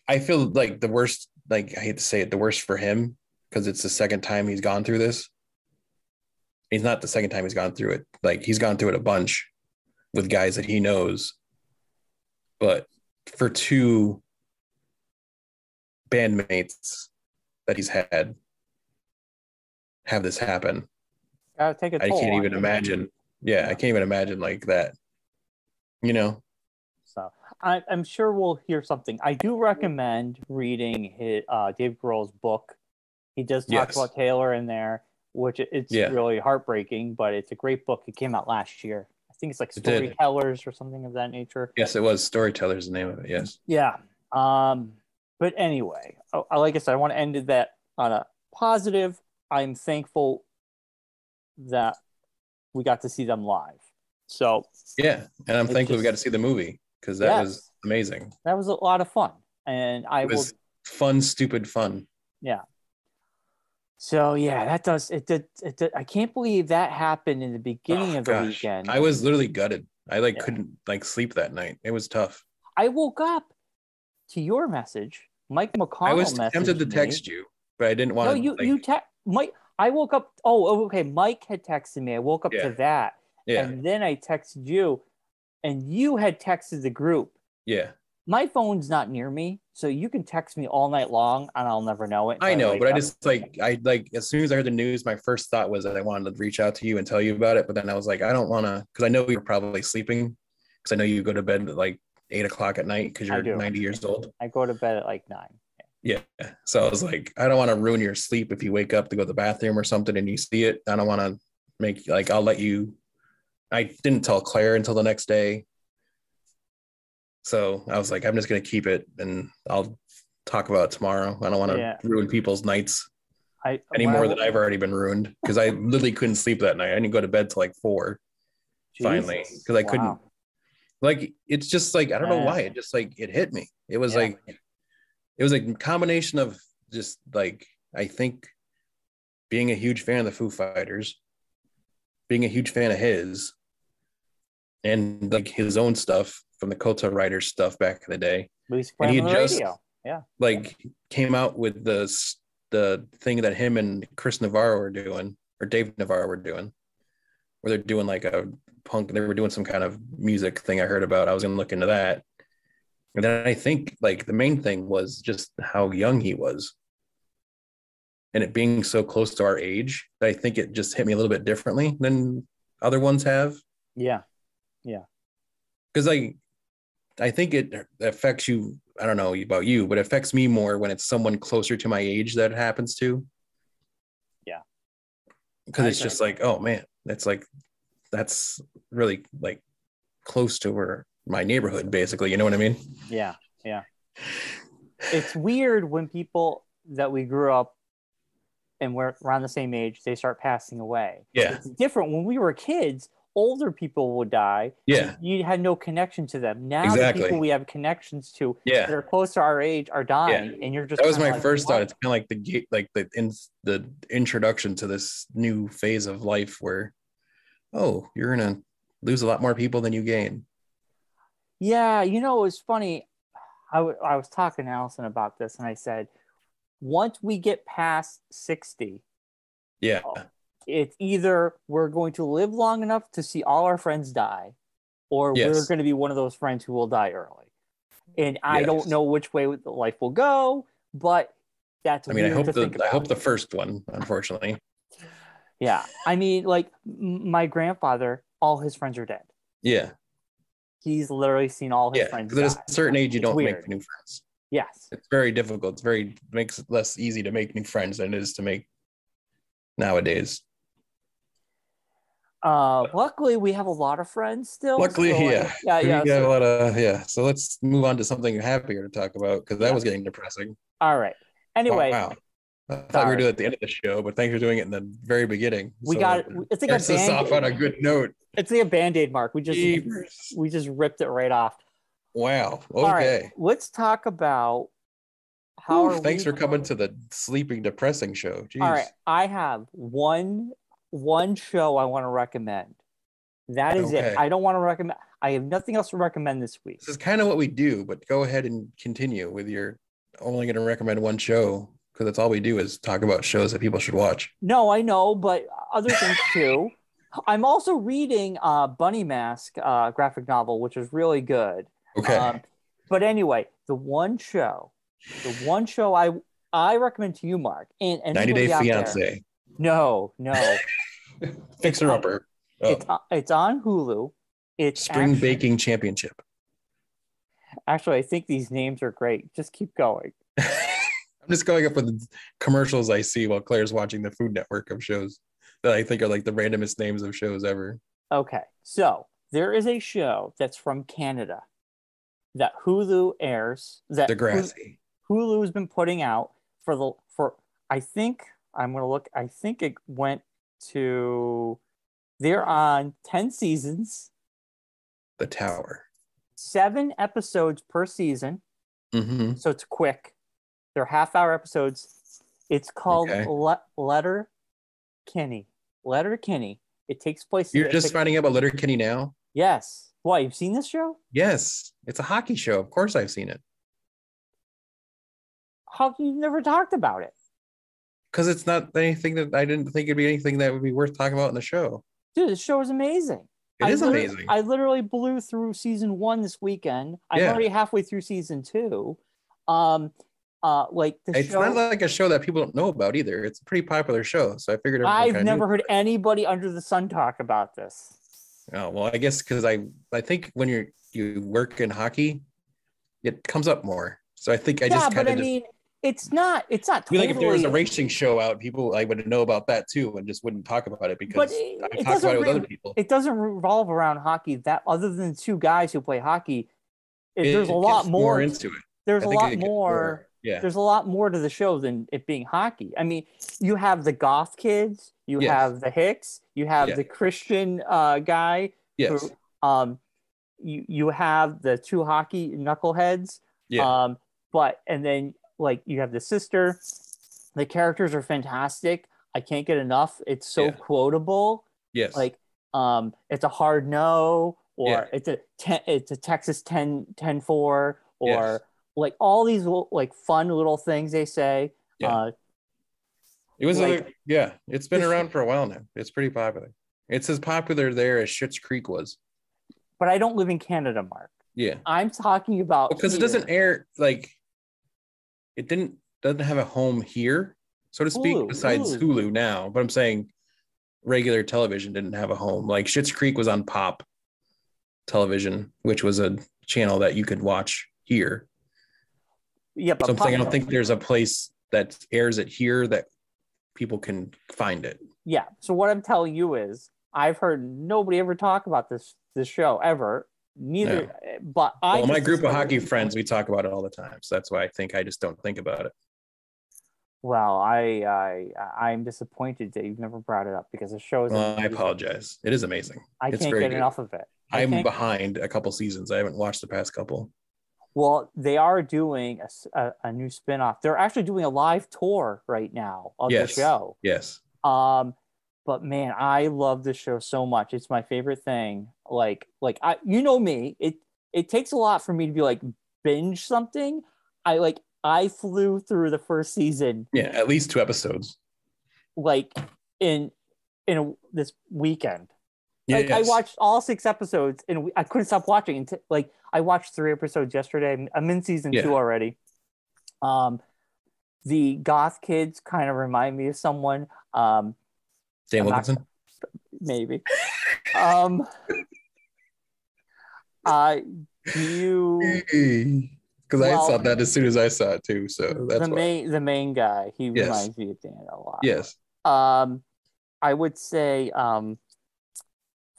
I feel like the worst like I hate to say it the worst for him because it's the second time he's gone through this. He's not the second time he's gone through it. Like he's gone through it a bunch with guys that he knows. But for two bandmates that he's had have this happen. Gotta take a I can't even imagine. Yeah, I can't even imagine like that. You know, So I, I'm sure we'll hear something. I do recommend reading his, uh, Dave Grohl's book. He does talk Yes. about Taylor in there, which it's Yeah. really heartbreaking, but it's a great book. It came out last year. I think it's like It. Storytellers or something of that nature. yes, it was Storyteller's the name of it. Yes. Yeah. Um, but anyway, I, I- like I said, I want to end that on a positive. I'm thankful that we got to see them live. So Yeah, and I'm thankful we got to see the movie because that was amazing. that was a lot of fun. And I It will was fun, stupid fun. Yeah. So yeah, that does it did it did, I can't believe that happened in the beginning Oh, of the gosh. weekend. I was literally gutted. I like Yeah. couldn't like sleep that night. It was tough. I woke up to your message. Mike McConnell I was tempted to messaged me. text you, but I didn't want No, you like, you te- Mike. I woke up. Oh, oh, okay. Mike had texted me. I woke up Yeah. to that, yeah, and then I texted you, and you had texted the group. yeah. My phone's not near me, so you can text me all night long, and I'll never know it. I know, but I just like I like as soon as I heard the news, my first thought was that I wanted to reach out to you and tell you about it. But then I was like, I don't want to because I know you're probably sleeping because I know you go to bed at like eight o'clock at night because you're 90 years old. I go to bed at like nine. Yeah. So I was like, I don't want to ruin your sleep if you wake up to go to the bathroom or something and you see it. I don't want to make like I'll let you. I didn't tell Claire until the next day. So I was like, I'm just gonna keep it and I'll talk about it tomorrow. I don't want to Yeah. ruin people's nights I any more than I've already been ruined because I literally couldn't sleep that night. I didn't go to bed till like four finally because I couldn't. Like it's just like I don't know why it just like it hit me. It was Yeah. like it was a combination of just like I think being a huge fan of the Foo Fighters, being a huge fan of his, and like his own stuff from the Coattail Riders stuff back in the day. We used And he just- radio. Yeah. like came out with the the thing that him and Chris Navarro were doing or Dave Navarro were doing, where they're doing like a punk. They were doing some kind of music thing I heard about. I was gonna look into that, and then I think like the main thing was just how young he was, and it being so close to our age. I think it just hit me a little bit differently than other ones have Yeah. Yeah. because like I think it affects you. I don't know about you, but it affects me more when it's someone closer to my age that it happens to. Yeah. Because I it's just like, oh man, that's like that's really like close to where my neighborhood, basically. You know what I mean? Yeah. Yeah. It's weird when people that we grew up and we're around the same age, they start passing away. Yeah. It's different when we were kids. Older people would die. Yeah. You had no connection to them. Now Exactly. the people we have connections to that Yeah. are close to our age are dying, and you're just That was my like, first what? thought. It's kind of like the gate, like the in the introduction to this new phase of life where, oh, you're gonna lose a lot more people than you gain. Yeah, you know, it was funny. I, w- I was talking to Allison about this, and I said, once we get past 60, Yeah. Oh. it's either we're going to live long enough to see all our friends die, or we're going to be one of those friends who will die early. and I don't know which way life will go. But that's I mean, I hope the I hope the first one, unfortunately. Yeah, I mean, like m- my grandfather, all his friends are dead. Yeah, He's literally seen all his yeah. friends Because at a certain age, you It's don't weird. make new friends. Yes. It's very difficult. It's very makes it less easy to make new friends than it is to make nowadays. Uh, luckily, we have a lot of friends still. Luckily, so, like, yeah, yeah, We yeah. so- a lot of yeah. So let's move on to something happier to talk about because that Yeah. was getting depressing. all right. Anyway, wow. I thought we were doing it at the end of the show, but thanks for doing it in the very beginning. we So got it it's like a us off on a good note. It's like a band aid Marc. We just Jeepers. we just ripped it right off. Wow. All right, Okay. let's talk about how. Ooh, thanks for coming to the sleeping depressing show. Jeez. All right, I have one one show I want to recommend. That is Okay. it. I don't want to recommend. I have nothing else to recommend this week. This is kind of what we do, but go ahead and continue with your only going to recommend one show because that's all we do is talk about shows that people should watch. No, I know, but other things too. I'm also reading uh, Bunny Mask uh, graphic novel, which is really good. Okay. Um, but anyway, the one show, the one show I I recommend to you, Marc, and 90 Day out there- Fiance. No, no, Fixer Upper. Oh, it's on- it's on Hulu. It's Spring actually, Baking Championship. Actually, I think these names are great. Just keep going. I'm just going up with the commercials I see while Claire's watching the Food Network of shows that I think are like the randomest names of shows ever. Okay, so there is a show that's from Canada that Hulu airs. That Degrassi. Hulu has been putting out for the for I think I'm gonna look. I think it went to they're on ten seasons, The Tower. seven episodes per season, hmm so it's quick. They're half hour episodes. It's called Okay. Le- Letter Kenny. Letterkenny. It takes place. You're just finding out about Letterkenny now? yes. Why you've seen this show? Yes. It's a hockey show. Of course I've seen it. How you've never talked about it, Because it's not anything that I didn't think it'd be anything that would be worth talking about in the show. dude? This show is amazing. It I is amazing. I literally blew through season one this weekend. I'm Yeah. already halfway through season two. Um, uh, like the it's show. not like a show that people don't know about either. It's a pretty popular show. So I figured I've never heard anybody under the sun talk about this. Oh, well, I guess because I I think when you're you work in hockey, it comes up more. So I think I yeah, just kind I of just mean, it's not. It's not I totally. like if there was a racing show out, people I would know about that too and just wouldn't talk about it because it- I it talked about doesn't it with re- other people. it doesn't revolve around hockey. That other than two guys who play hockey, it- there's a lot more. into it. there's I a lot more. Yeah. There's a lot more to the show than it being hockey. I mean, you have the goth kids, you Yes. have the Hicks, you have Yeah. the Christian uh, guy, Yes. who, um, you you have the two hockey knuckleheads, Yeah. um, but and then like you have the sister. The characters are fantastic. I can't get enough. It's so Yeah. quotable. yes. Like um, it's a hard no, or Yeah. it's a ten, it's a Texas 10 10 4, or Yes. Like all these like fun little things they say. Yeah. Uh, it was like- a, yeah, it's been around for a while now. It's pretty popular. It's as popular there as Schitt's Creek was. but I don't live in Canada, Marc. Yeah. I'm talking about because it doesn't air like it didn't doesn't have a home here so to speak Hulu, besides Hulu. hulu now but i'm saying regular television didn't have a home like Schitt's creek was on pop television which was a channel that you could watch here Yeah, but so i'm saying i don't think there's a place that airs it here that people can find it Yeah. So what I'm telling you is, I've heard nobody ever talk about this this show ever. Neither, but I. well my group of hockey friends we talk about it all the time so that's why i think i just don't think about it Well, I I I'm disappointed that you've never brought it up because the show is. well, i apologize it is amazing I it's can't get good. enough of it. I I'm behind a couple seasons i haven't watched the past couple Well, they are doing a a new spin-off. They're actually doing a live tour right now of Yes. the show. yes Um, but man, I love this show so much. It's my favorite thing. Like, like I, you know me. It it takes a lot for me to be like binge something. I like I flew through the first season Yeah, at least two episodes. like in in a, this weekend. Like I watched all six episodes and we, I couldn't stop watching until like I watched three episodes yesterday. I'm- in season Yeah. two already. Um, the goth kids kind of remind me of someone. Um, Dan I'm not- Wilkinson. maybe. um, uh, do you Because I saw that as soon as I saw it too. So that's the why. main the main guy? He Yes. reminds me of Dan a lot. Yes. Um, I would say um,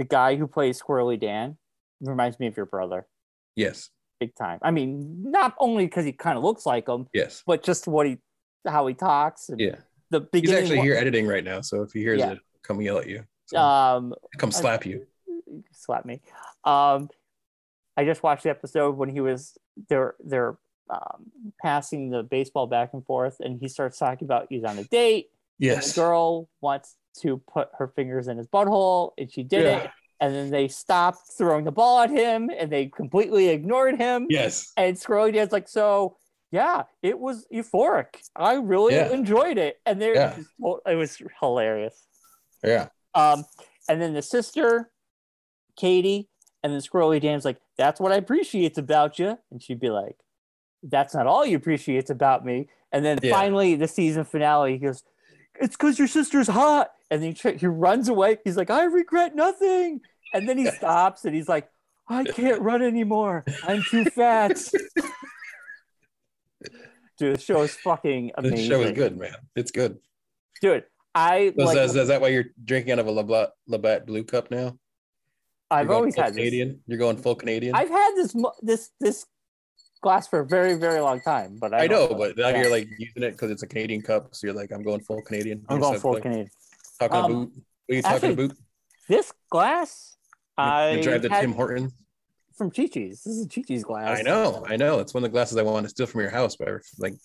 the guy who plays Squirrely Dan reminds me of your brother, Yes. big time. I mean, not only because he kind of looks like him, Yes. but just what he, how he talks. And Yeah. The He's actually one- here editing right now. So if he hears Yeah. it, come yell at you. So, Um, come slap you. slap me. Um, I just watched the episode when he was they're they're um, passing the baseball back and forth, and he starts talking about he's on a date. and Yes. the girl wants to put her fingers in his butthole, and she did Yeah. it. And then they stopped throwing the ball at him, and they completely ignored him. Yes. And Squirrely Dan's like, so yeah, it was euphoric. I really Yeah. enjoyed it, and there Yeah. it was hilarious. Yeah. Um, and then the sister, Katie, and then Squirrely Dan's like, "That's what I appreciate about you," and she'd be like, "That's not all you appreciate about me." And then Yeah. finally, the season finale, he goes, "It's because your sister's hot," and then he, he runs away. He's like, "I regret nothing," and then he stops and he's like, "I can't run anymore. I'm too fat." Dude, the show is fucking amazing. The show is good, man. It's good. dude. I So like. is, is that why you're drinking out of a Labatt, Labatt Blue Cup now? I've always had this. You're going full Canadian. I've had this this this glass for a very very long time, but I, I know, but now yeah. you're like using it because it's a Canadian cup. So you're like, I'm going full Canadian. I'm going full Canadian. Talking Um, about. What are you talking about? This glass, I You drive the Tim Hortons. from Chi Chi's. This is Chi Chi's glass. I know, I know. It's one of the glasses I want to steal from your house, but I like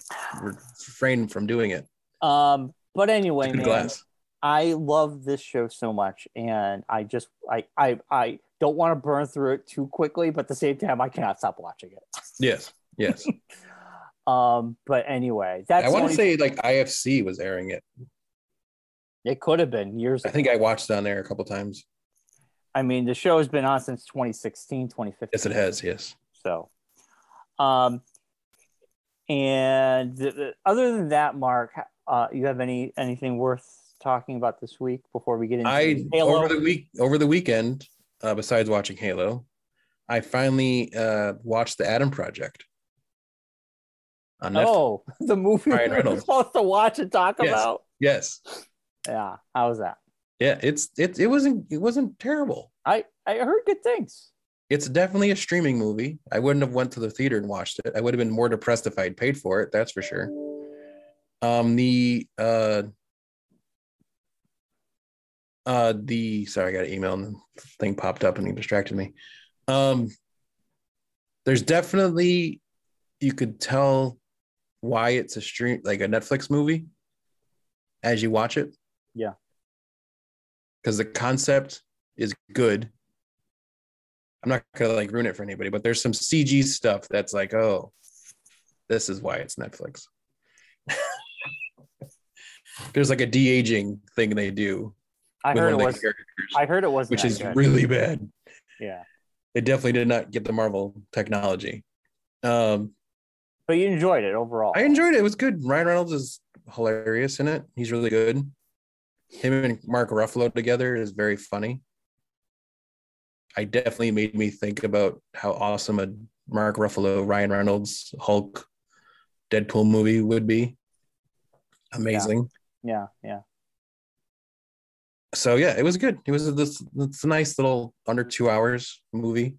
refrain from doing it. Um, but anyway, It's a good man, glass. I love this show so much, and I just I I I don't want to burn through it too quickly, but at the same time, I cannot stop watching it. Yes, yes. Um, but anyway, that's I want only- to say like IFC was airing it. It could have been years. I ago. think I watched it on there a couple times. I mean, the show has been on since 2016, 2015. Yes, it has. Yes. So, um, and th- th- other than that, Marc, uh, you have any anything worth talking about this week before we get into I Halo? over the week over the weekend, uh, besides watching Halo, I finally uh, watched the Adam Project on Netflix. oh, the movie Ryan we're supposed to watch and talk Yes. about. Yes, Yeah, how was that? yeah. It's it it wasn't it wasn't terrible. I I heard good things. It's definitely a streaming movie. I wouldn't have went to the theater and watched it. I would have been more depressed if I had paid for it. That's for sure. Um, the uh, uh, the sorry, I got an email and the thing popped up and he distracted me. Um, there's definitely you could tell why it's a stream like a Netflix movie as you watch it. Yeah. Because the concept is good. I'm not gonna like ruin it for anybody, but there's some CG stuff that's like, oh, this is why it's Netflix. there's like a de-aging thing they do I heard it was. I heard it was. which is really bad. yeah. They definitely did not get the Marvel technology. Um, But you enjoyed it overall. I enjoyed it. It was good. Ryan Reynolds is hilarious in it. He's really good. Him and Mark Ruffalo together is very funny. I definitely made me think about how awesome a Mark Ruffalo, Ryan Reynolds, Hulk, Deadpool movie would be. Amazing. yeah, yeah. So yeah, it was good. It was this it's a nice little under two hours movie.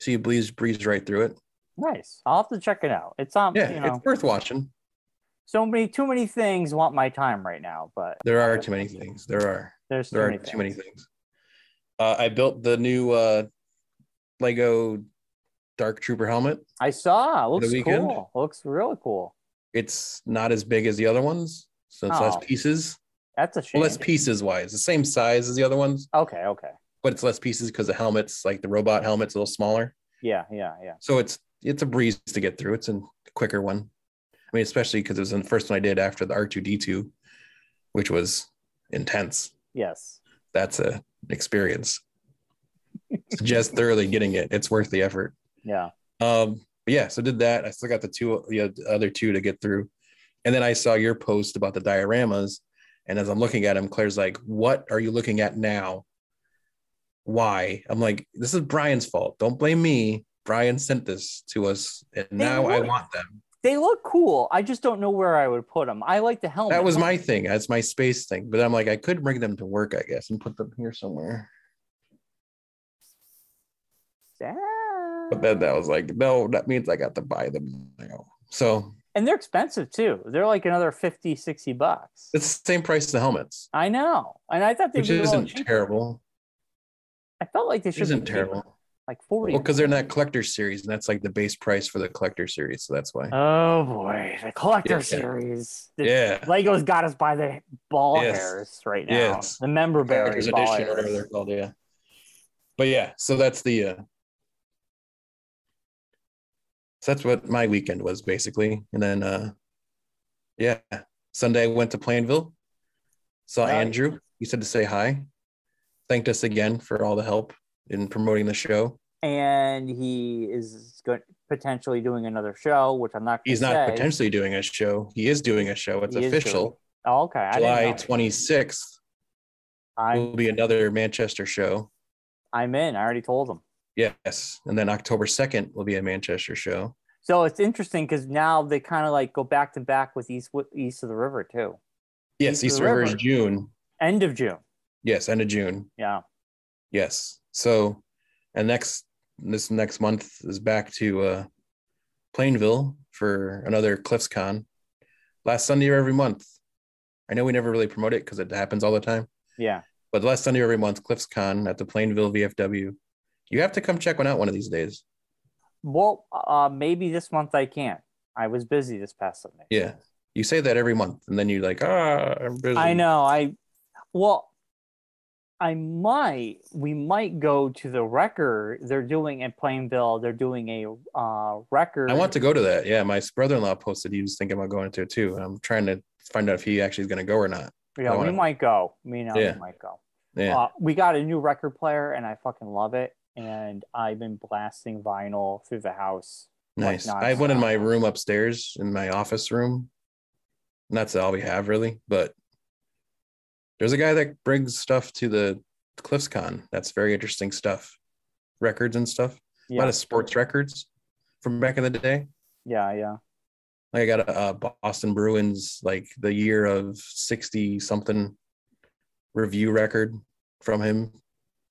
So you breeze breeze right through it. Nice. I'll have to check it out. It's on. Yeah, you know, it's worth watching. So many too many things want my time right now, but There are too many things. There are. there's too are many too many things. Uh, I built the new uh, Lego Dark Trooper helmet. I saw. It looks cool. Looks really cool. It's not as big as the other ones, so it's less Oh. pieces. That's a shame. Well, less pieces wise, the same size as the other ones, okay, okay. but it's less pieces because the helmet's like the robot helmet's a little smaller. Yeah, yeah, yeah. So it's it's a breeze to get through. It's a quicker one. I mean, especially because it was the first one I did after the R two D two, which was intense. Yes. That's a experience. suggest thoroughly getting it. It's worth the effort. Yeah. Um, but yeah, so did that. I still got the two, the other two to get through, and then I saw your post about the dioramas, and as I'm looking at them, Claire's like, "What are you looking at now? Why?" I'm like, "This is Bryon's fault. Don't blame me. Brian sent this to us, and They now I want them." They look cool. I just don't know where I would put them. I like the helmet. That was my thing. That's my space thing. But I'm like, I could bring them to work, I guess, and put them here somewhere. Yeah. But then that was like, no, that means I got to buy them now. So And they're expensive too. They're like another 50, 60 bucks. it's the same price as the helmets, I know. And I thought they Which be isn't terrible. I felt like they should Isn't terrible. Like 40. Well, because they're in that collector series, and that's like the base price for the collector series. So that's why. Oh boy, the collector Yeah. series. The- yeah. Lego's got us by the ball Yes. hairs right now. Yes. The member ball edition whatever they're called. Yeah. But yeah, so that's the uh so that's what my weekend was basically. And then uh yeah, Sunday I went to Plainville, saw. Andrew. He said to say hi. Thanked us again for all the help in promoting the show. And he is going potentially doing another show, which I'm not. He's not say. potentially doing a show. He is doing a show. It's He official. Oh, okay. July didn't 26th I'm will be another Manchester show. I'm in. I already told him. Yes. And then October 2nd will be a Manchester show. So it's interesting because now they kind of like go back to back with East East of the River too. Yes, East of the River is June. End of June. Yes, end of June. Yeah. Yes. So, and next this next month is back to uh Plainville for another Cliffs Con. Last Sunday of every month. I know we never really promote it because it happens all the time, Yeah. but last Sunday of every month, Cliffs Con at the Plainville VFW. You have to come check one out one of these days. Well, uh, maybe this month I can't. I was busy this past Sunday. Yeah. You say that every month, and then you're like, ah, I'm busy. I know. I well, I might. We might go to the record. They're doing in Plainville. They're doing a uh, record. I want to go to that. Yeah, my brother-in-law posted he was thinking about going to it too. and I'm trying to find out if he actually is going to go or not. Yeah, we wanna- might go. Me and Yeah. might go. Yeah. Uh, we got a new record player, and I fucking love it. And I've been blasting vinyl through the house. like Nice. I went in my room upstairs in my office room. And that's all we have really, but there's a guy that brings stuff to the CliffsCon. That's very interesting stuff. Records and stuff. A lot of sports records from back in the day. yeah, yeah. Like I got a, a Boston Bruins like the year of 60 something review record from him.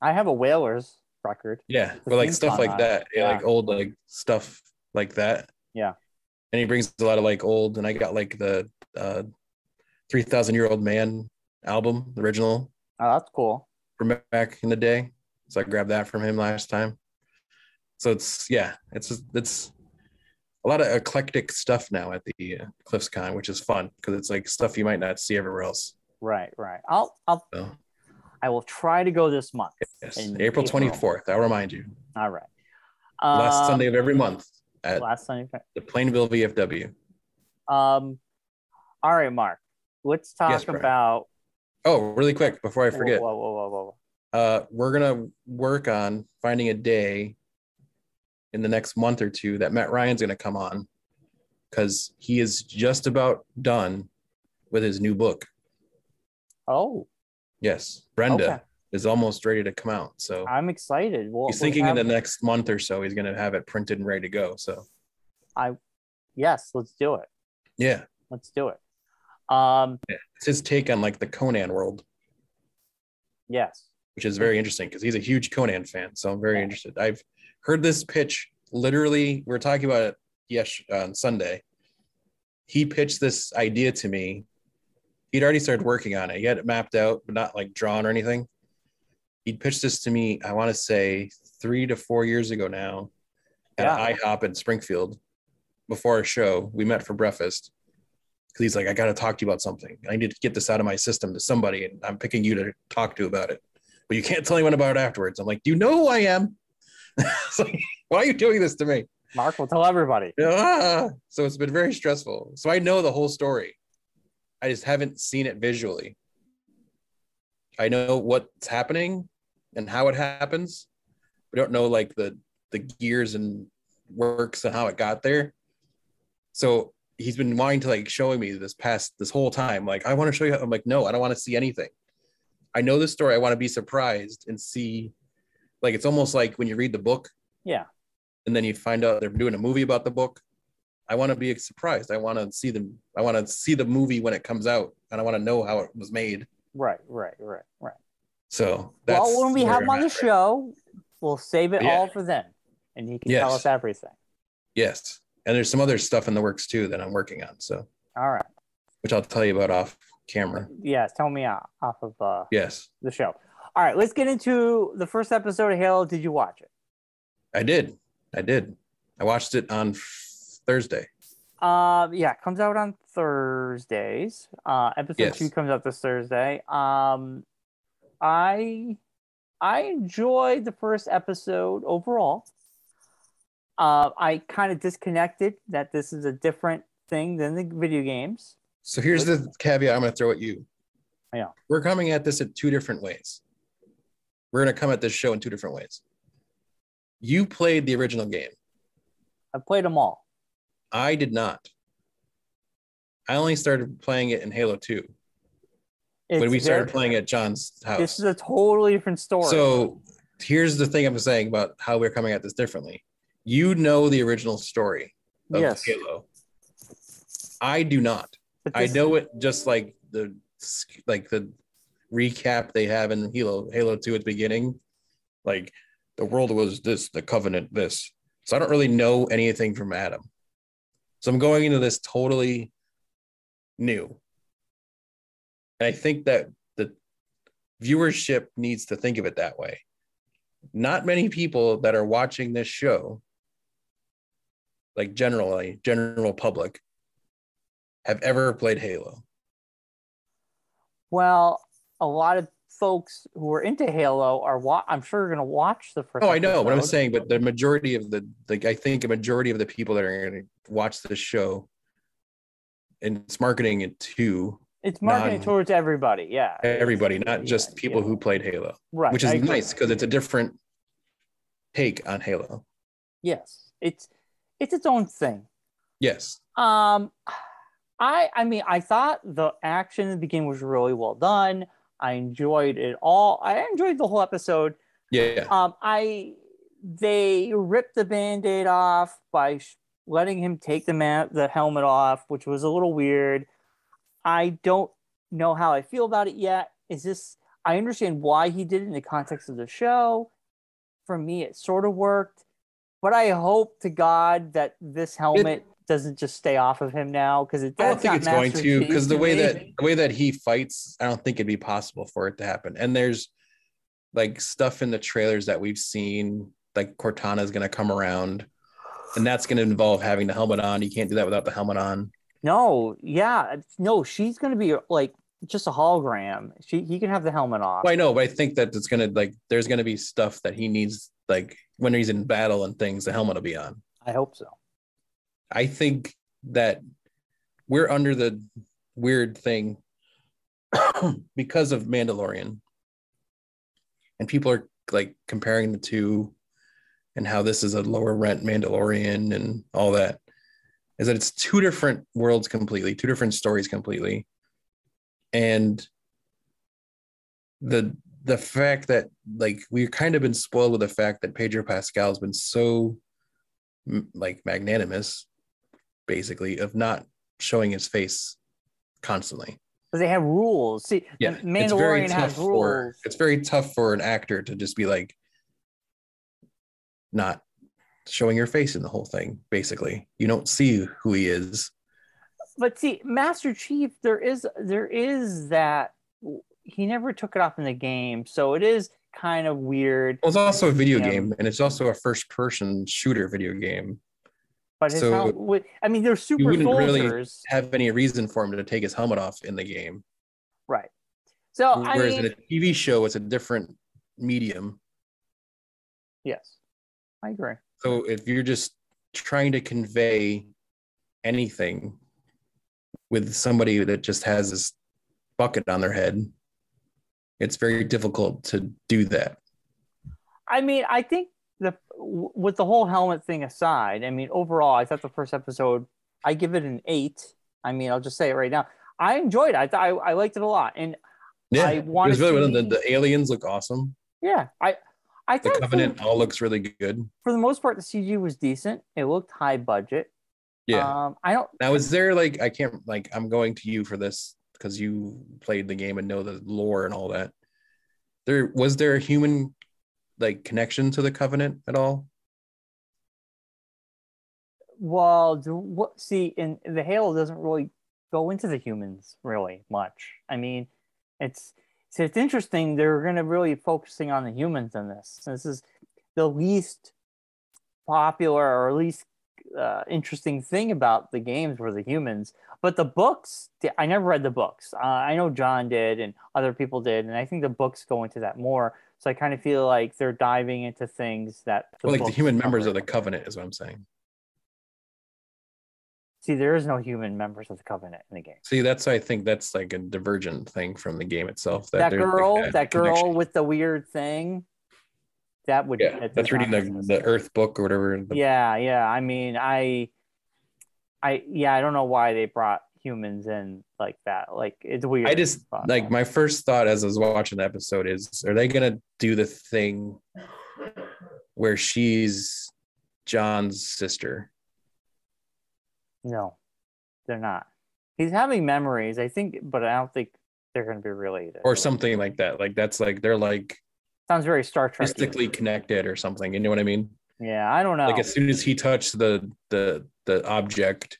I have a Whalers record. Yeah, but like stuff like that. Yeah, Yeah. like old like stuff like that. Yeah. And he brings a lot of like old, and I got like the uh three thousand year old man album, the original Oh, that's cool. from back in the day. So I grabbed that from him last time. So it's yeah, it's it's a lot of eclectic stuff now at the uh, Cliffs Con, which is fun because it's like stuff you might not see everywhere else. Right, right. I'll, I'll, So I will try to go this month. yes, April twenty fourth. I'll remind you. All right. Last Um, Sunday of every month at Last Sunday. the Plainville VFW. Um. All right, Mark. Let's talk Yes, about. Oh, really quick before I forget, Whoa, whoa, whoa, uh, we're gonna work on finding a day in the next month or two that Matt Ryan's gonna come on because he is just about done with his new book. Oh, Yes, Brenda Okay. is almost ready to come out. So I'm excited. Well, he's thinking have- in the next month or so he's gonna have it printed and ready to go. So I, Yes, let's do it. yeah, Let's do it. Um. it's his take on like the Conan world, Yes. which is very interesting because he's a huge Conan fan. So I'm very Yeah. interested. I've heard this pitch literally. We were talking about it yes on Sunday. He pitched this idea to me. He'd already started working on it. He had it mapped out, but not like drawn or anything. He'd pitched this to me. I want to say three to four years ago now, at Yeah. IHOP in Springfield. Before a show, we met for breakfast. Because he's like, I got to talk to you about something. I need to get this out of my system to somebody, and I'm picking you to talk to about it but you can't tell anyone about it afterwards. I'm like, do you know who I am? Like, why are you doing this to me? Mark will tell everybody. Ah! So it's been very stressful. So I know the whole story. I just haven't seen it visually. I know what's happening and how it happens, We don't know like the the gears and works and how it got there. So he's been wanting to like showing me this past this whole time. Like, I want to show you. I'm like, no, I don't want to see anything. I know the story. I want to be surprised and see. Like, it's almost like when you read the book Yeah. and then you find out they're doing a movie about the book. I want to be surprised. I want to see them. I want to see the movie when it comes out, and I want to know how it was made. Right. Right. Right. Right. So that's well, when we have him on the right show, we'll save it Yeah. all for then, and he can tell us everything. Yes, and there's some other stuff in the works too that I'm working on. So, All right. which I'll tell you about off camera. Yes. Tell me off, off of uh, Yes, the show. All right. Let's get into the first episode of Halo. Did you watch it? I did. I did. I watched it on Thursday. Uh, yeah, it comes out on Thursdays. Uh, episode Yes. two comes out this Thursday. Um, I I enjoyed the first episode overall. Uh, I kind of disconnected that this is a different thing than the video games. So here's the caveat I'm going to throw at you. Yeah. We're coming at this in two different ways. We're going to come at this show in two different ways. You played the original game. I played them all. I did not. I only started playing it in Halo 2 when we started playing at John's house. This is a totally different story. So here's the thing I'm saying about how we're coming at this differently. You know the original story of yes, Halo. I do not. I know it just like the like the recap they have in Halo Halo 2 at the beginning. Like the world was this, the covenant this. So I don't really know anything from Adam. So I'm going into this totally new. And I think that the viewership needs to think of it that way. Not many people that are watching this show, like generally, general public, have ever played Halo. Well, a lot of folks who are into Halo are. Wa- I'm sure going to watch the first. Oh, I know what I'm saying, but the majority of the like I think a majority of the people that are going to watch this show and it's marketing it to It's marketing non- towards everybody. Yeah, everybody, not Yeah, just people yeah. who played Halo, right, which is nice because it's a different take on Halo. Yes, it's it's its own thing. Yes. Um, I I mean I thought the action in the beginning was really well done. I enjoyed it all. I enjoyed the whole episode. Yeah. Um, I they ripped the band-aid off by sh- letting him take the man the helmet off, which was a little weird. I don't know how I feel about it yet. Is this I understand why he did it in the context of the show. For me, it sort of worked, but I hope to God that this helmet doesn't just stay off of him now because it. Doesn't I don't think it's going to because the way that the way that he fights, I don't think it'd be possible for it to happen. And there's like stuff in the trailers that we've seen, like Cortana is going to come around, and that's going to involve having the helmet on. You can't do that without the helmet on. No, yeah, no, she's gonna be like just a hologram. She he can have the helmet off. Well, I know, but I think that it's going to like there's going to be stuff that he needs, like when he's in battle and things, the helmet will be on. I hope so. I think that we're under the weird thing because of Mandalorian. And people are like comparing the two and how this is a lower rent Mandalorian and all that. Is that it's two different worlds completely, two different stories completely. And the the fact that like we've kind of been spoiled with the fact that Pedro Pascal has been so like magnanimous basically of not showing his face constantly. Because they have rules. See, Yeah, the it's very Mandalorian tough has for rules. it's very tough for an actor to just be like not showing your face in the whole thing. Basically, you don't see who he is. But see, Master Chief, there is there is that he never took it off in the game, so it is kind of weird. Well, it's also a video game, and it's also a first-person shooter video game. But his So, hel- would- I mean, they're super you wouldn't really- Have any reason for him to take his helmet off in the game? right? So I Whereas mean, in a TV show, it's a different medium. yes, I agree. So if you're just trying to convey anything with somebody that just has this bucket on their head, it's very difficult to do that. I mean, I think the with the whole helmet thing aside, I mean, overall, I thought the first episode, I give it an eight. I mean, I'll just say it right now. I enjoyed it. I thought I, I liked it a lot, and Yeah, I it was really done. The, the aliens look awesome. yeah, I I think The for, Covenant all looks really good. for the most part the CG was decent. It looked high budget. Yeah. Um, I don't. Now, is there like I can't like I'm going to you for this because you played the game and know the lore and all that. There was there a human like connection to the Covenant at all? Well, the, what see in the Halo doesn't really go into the humans really much. I mean, it's so it's interesting. They're going to really focusing on the humans in this. This is the least popular or least uh, interesting thing about the games were the humans. But the books, I never read the books. Uh, I know John did and other people did, and I think the books go into that more. So I kind of feel like they're diving into things that Well, like the human members of the Covenant is what I'm saying. See, there is no human members of the Covenant in the game. See, that's I think that's like a divergent thing from the game itself. That, there's, like, girl, that girl with the weird thing, that would Yeah, that that's does reading the, the Earth book or whatever. the- Yeah, yeah. I mean, I, I, yeah, I don't know why they brought humans in like that. Like it's weird. I just like uh, my first thought as I was watching the episode is are they gonna do the thing where she's John's sister? no, they're not. He's having memories, I think, but I don't think they're going to be related. Or something like that. Like that's like they're like sounds very Star Trek. mystically connected or something. You know what I mean? Yeah, I don't know. Like as soon as he touched the the the object,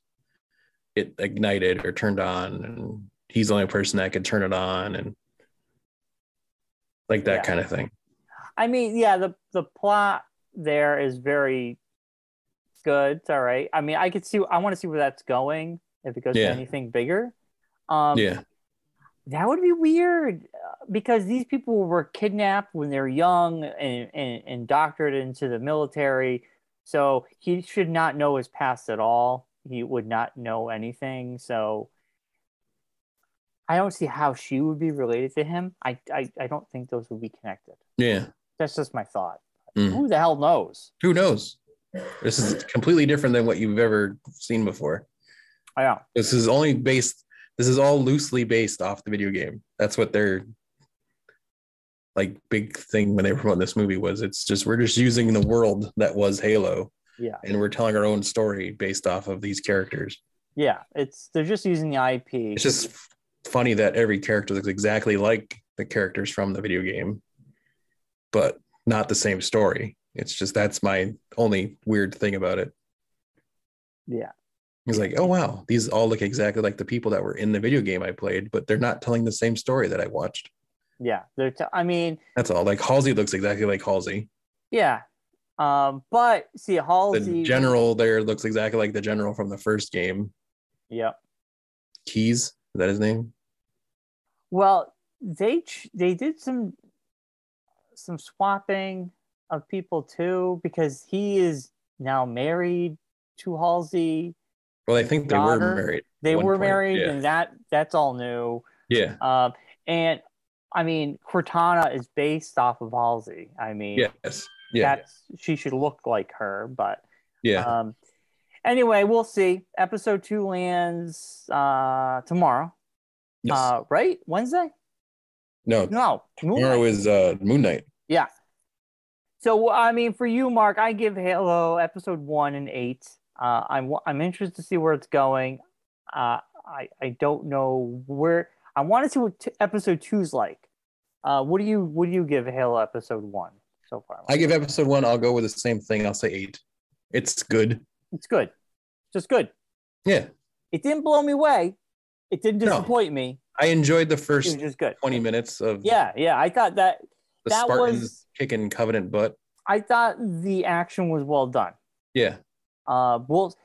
it ignited or turned on, and he's the only person that could turn it on, and like that Yeah. kind of thing. I mean, yeah, the the plot there is very good. It's all right. I mean, I could see. I want to see where that's going. If it goes Yeah. to anything bigger, um, yeah, that would be weird uh, because these people were kidnapped when they're young and, and, and doctored into the military. So he should not know his past at all. He would not know anything. So I don't see how she would be related to him. I, I, I don't think those would be connected. yeah. That's just my thought. Mm. Who the hell knows? Who knows? This is completely different than what you've ever seen before. I know. This is only based. This is all loosely based off the video game. That's what their like big thing when they were promoting this movie was. It's just we're just using the world that was Halo, Yeah. and we're telling our own story based off of these characters. Yeah. It's they're just using the IP. It's just funny that every character looks exactly like the characters from the video game, but not the same story. It's just that's my only weird thing about it. yeah. He's like, oh wow, these all look exactly like the people that were in the video game I played, but they're not telling the same story that I watched. Yeah. They're t- I mean, That's all. Like Halsey looks exactly like Halsey. yeah. Um, but see, Halsey. The general there looks exactly like the general from the first game. Yep. Keyes, is that his name? Well, they ch- they did some some swapping of people too because he is now married to Halsey. Well, I think they Daughter. were married. They were point. married, Yeah. and that that's all new. Yeah. Um, and I mean, Cortana is based off of Halsey. I mean, Yes. Yeah. that's she should look like her, but Yeah. um, anyway, we'll see. Episode two lands uh, tomorrow, Yes. uh, right? Wednesday? no, No, tomorrow is uh, Moon Knight. Yeah. So I mean, for you, Marc, I give Halo episode one and eight. Uh, I'm I'm interested to see where it's going. Uh, I I don't know where. I want to see what t- episode two's like. Uh, what do you what do you give Halo episode one so far? I give episode one. I'll go with the same thing. I'll say eight. It's good. it's good, just good. Yeah. It didn't blow me away. It didn't No. disappoint me. I enjoyed the first just good. 20 minutes of Yeah, yeah. I thought that the that Spartans was- kicking Covenant butt. I thought the action was well done. Yeah. Uh, well,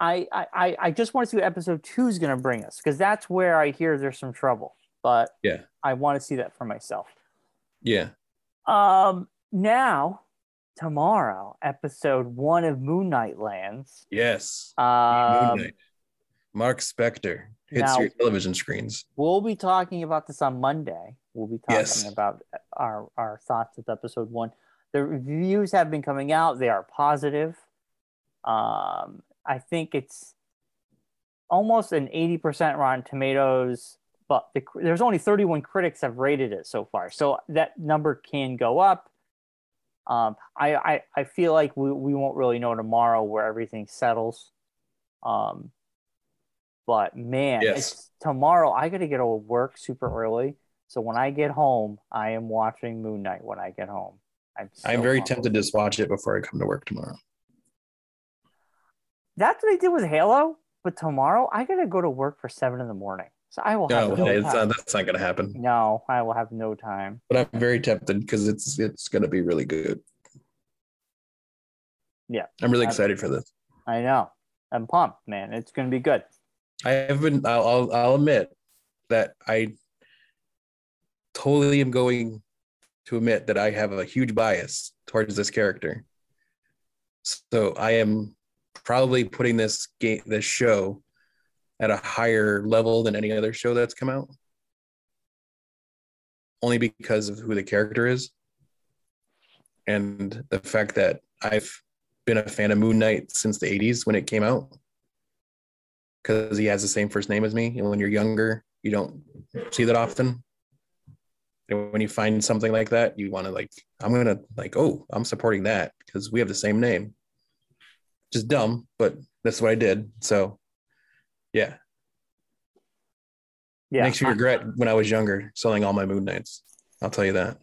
I, I, I- just want to see what episode two is going to bring us because that's where I hear there's some trouble. But Yeah. I want to see that for myself. Yeah. Um, now, tomorrow, episode one of Moon Knight lands. Yes. Um, Moon Knight. Marc Spector hits now- your television screens. we'll be talking about this on Monday. We'll be talking Yes. about our, our thoughts of episode one. the reviews have been coming out. They are positive. Um, I think it's almost an 80% Rotten Tomatoes, but the, there's only 31 critics have rated it so far. So that number can go up. Um, I, I, I feel like we, we won't really know tomorrow where everything settles. Um, but man, Yes. it's tomorrow. I got to get to work super early. So when I get home, I am watching Moon Knight when I get home. I'm, I'm very pumped. tempted to just watch it before I come to work tomorrow. That's what I did with Halo. But tomorrow, I got to go to work for seven in the morning. So I will have No, no, it's uh, time. not, that's not going to happen. no, I will have no time. But I'm very tempted because it's it's going to be really good. Yeah. I'm really I'm- excited for this. I know. I'm pumped, man. It's going to be good. I have been. I'll, I'll I'll admit that I totally am going to admit that I have a huge bias towards this character. So I am probably putting this game, this show, at a higher level than any other show that's come out. Only because of who the character is, and the fact that I've been a fan of Moon Knight since the '80s when it came out because he has the same first name as me. And when you're younger, you don't see that often. And when you find something like that, you want to like, I'm gonna like, oh, I'm supporting that because we have the same name. Just dumb, but that's what I did. So, yeah, Yeah. makes me regret when I was younger selling all my Moon Knights. I'll tell you that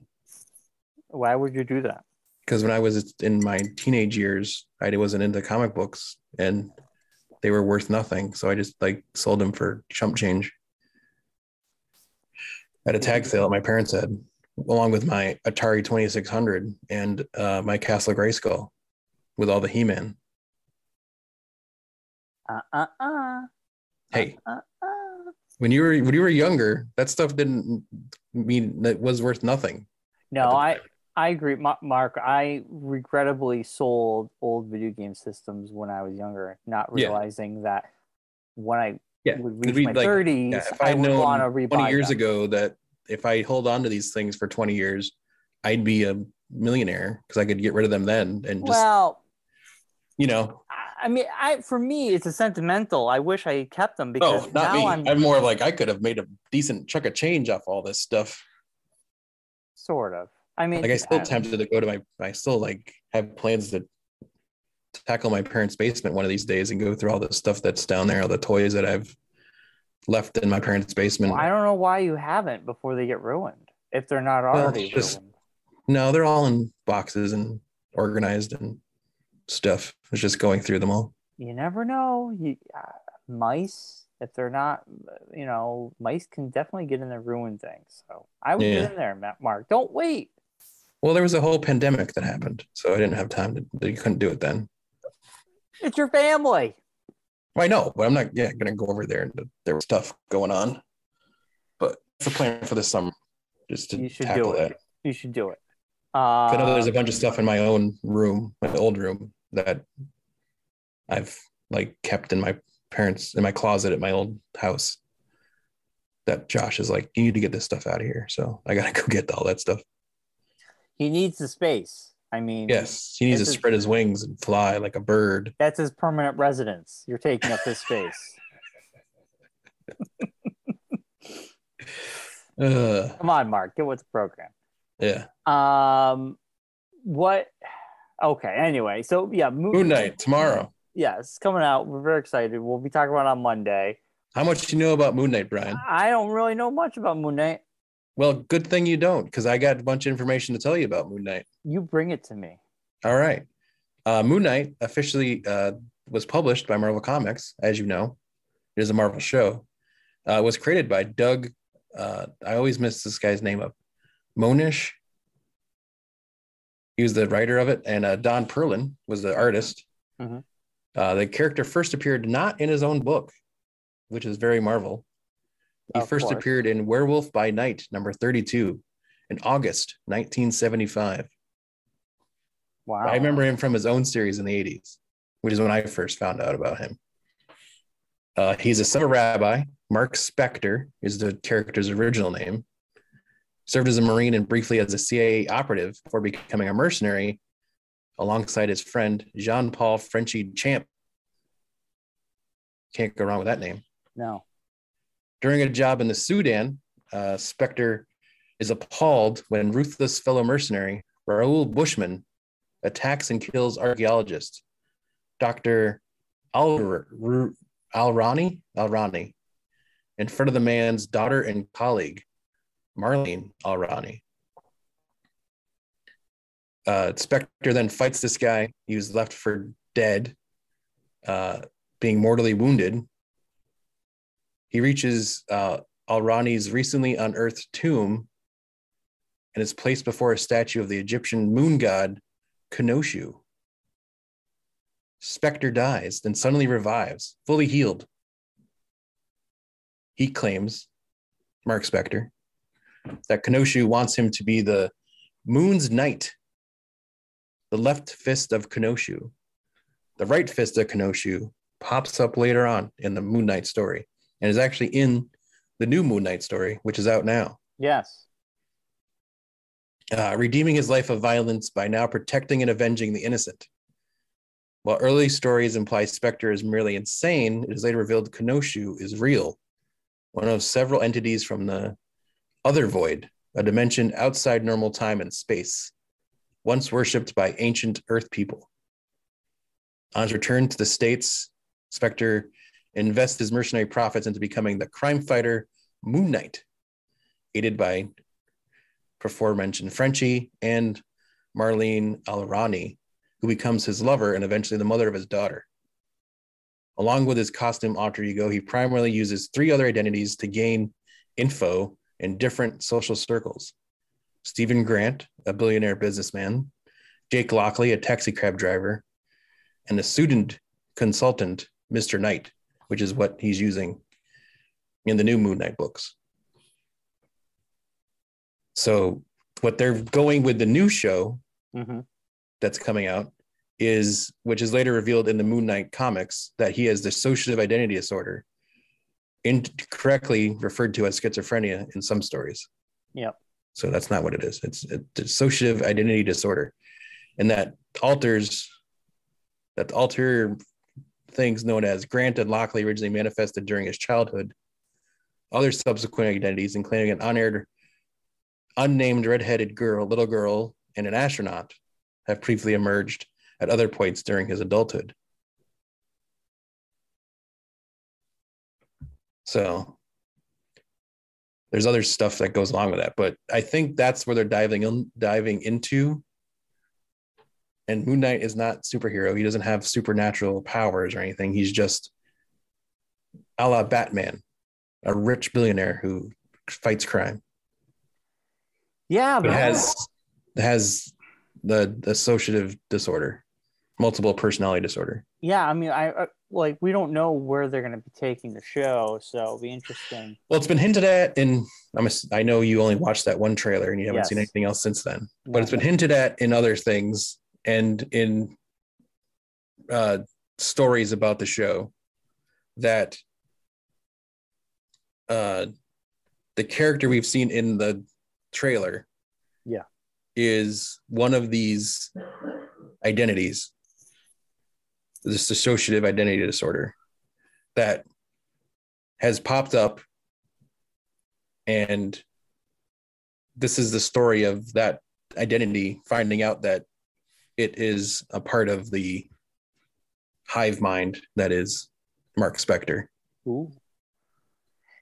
Why would you do that? because when I was in my teenage years, I wasn't into comic books and they were worth nothing. So I just like sold them for chump change at a tag sale at my parents' had, along with my Atari 2600 and uh, my Castle Grayskull with all the He Man. Uh uh uh. Hey, Uh uh. when you were when you were younger, that stuff didn't mean that was worth nothing. No, I. I agree, Marc. I regrettably sold old video game systems when I was younger, not Yeah. realizing that when I Yeah, would reach we- my like, thirties, Yeah, if I I'd want to rebuy 20 years them. ago that if I hold on to these things for 20 years, I'd be a millionaire because I could get rid of them then and just, Well, you know, I- I mean, I for me, it's a sentimental. I wish I kept them because oh, now me. I'm I'm, more like I could have made a decent chunk of change off all this stuff. sort of. I mean, Like I still uh, tempted to go to my, I still like have plans to tackle my parents' basement one of these days and go through all the stuff that's down there, all the toys that I've left in my parents' basement. I don't know why you haven't before they get ruined. If they're not Well, already just- ruined. No, they're all in boxes and organized and stuff. I was just going through them all. you never know. You uh, mice, if they're not, you know, mice can definitely get in there ruin things. So I would Yeah. get in there, Matt Marc. Don't wait. Well, there was a whole pandemic that happened, so I didn't have time to. You couldn't do it then. It's your family. I know, but I'm not. Yeah, gonna go over there. and There was stuff going on, but it's a plan for the summer, just to You should tackle do it. that. You should do it. 'Cause I know there's Uh, a bunch of stuff in my own room, my old room, that I've like kept in my parents in my closet at my old house. That Josh is like, you need to get this stuff out of here. So I gotta go get all that stuff. he needs the space. I mean, Yes, he needs to spread his wings and fly like a bird. that's his permanent residence. You're taking up his space. Uh, Come on, Marc, get with the program. yeah. Um, what? Okay. Anyway, so yeah, Moon, Moon Knight tomorrow. Yes, it's coming out. We're very excited. We'll be talking about it on Monday. How much do you know about Moon Knight, Bryon? I don't really know much about Moon Knight. Well, good thing you don't, because I got a bunch of information to tell you about Moon Knight. You bring it to me. All right. Uh, Moon Knight officially uh, was published by Marvel Comics, as you know. It is a Marvel show. Uh, it was created by Doug. Uh, I always miss this guy's name up. Moench. He was the writer of it, and uh, Don Perlin was the artist. Mhm. Uh, the character first appeared not in his own book, which is very Marvel. He Of first course. appeared in Werewolf by Night, number 32, in August 1975. Wow. I remember him from his own series in the 80s, which is when I first found out about him. Uh, he's a son of a rabbi. Marc Spector is the character's original name. Served as a Marine and briefly as a CIA operative before becoming a mercenary alongside his friend Jean Paul Frenchy Champ. Can't go wrong with that name. No. During a job in the Sudan, uh, Spector is appalled when ruthless fellow mercenary Raoul Bushman attacks and kills archaeologist Dr. Al- Alraune, Alraune in front of the man's daughter and colleague, Marlene Alraune. Uh, Spector then fights this guy. He was left for dead, uh, being mortally wounded. He reaches uh, Alraune's recently unearthed tomb and is placed before a statue of the Egyptian moon god Khonshu. Spector dies, then suddenly revives, fully healed. He claims, Marc Spector, that Khonshu wants him to be the moon's knight, the left fist of Khonshu. The right fist of Khonshu pops up later on in the Moon Knight story and is actually in the new Moon Knight story, which is out now. Yes. Uh, redeeming his life of violence by now protecting and avenging the innocent. While early stories imply Spector is merely insane, it is later revealed Khonshu is real, one of several entities from the other void, a dimension outside normal time and space, once worshipped by ancient Earth people. On his return to the States, Spector invests his mercenary profits into becoming the crime fighter Moon Knight, aided by before mentioned Frenchy and Marlene Alraune, who becomes his lover and eventually the mother of his daughter. Along with his costume alter ego, he primarily uses three other identities to gain info in different social circles. Steven Grant, a billionaire businessman, Jake Lockley, a taxi cab driver, and a student consultant, Mr. Knight, which is what he's using in the new Moon Knight books. So, what they're going with the new show Mm-hmm. that's coming out is, which is later revealed in the Moon Knight comics, that he has dissociative identity disorder, incorrectly referred to as schizophrenia in some stories. Yep. So that's not what it is. It's a dissociative identity disorder, and that alters that alter things known as Grant and Lockley originally manifested during his childhood. Other subsequent identities, including an unaired, unnamed redheaded girl, little girl, and an astronaut, have previously emerged at other points during his adulthood. So there's other stuff that goes along with that, but I think that's where they're diving in, diving into. And Moon Knight is not superhero. He doesn't have supernatural powers or anything. He's just a la Batman, a rich billionaire who fights crime. Yeah, But has has the dissociative disorder, multiple personality disorder. yeah, I mean, I, I like we don't know where they're going to be taking the show, so it'll be interesting. Well, it's been hinted at in I'm a, I know you only watched that one trailer and you haven't Yes. seen anything else since then. But it's been hinted at in other things and in uh, stories about the show that uh, the character we've seen in the trailer Yeah. is one of these identities this dissociative identity disorder that has popped up and this is the story of that identity finding out that it is a part of the hive mind that is Marc Spector. Ooh.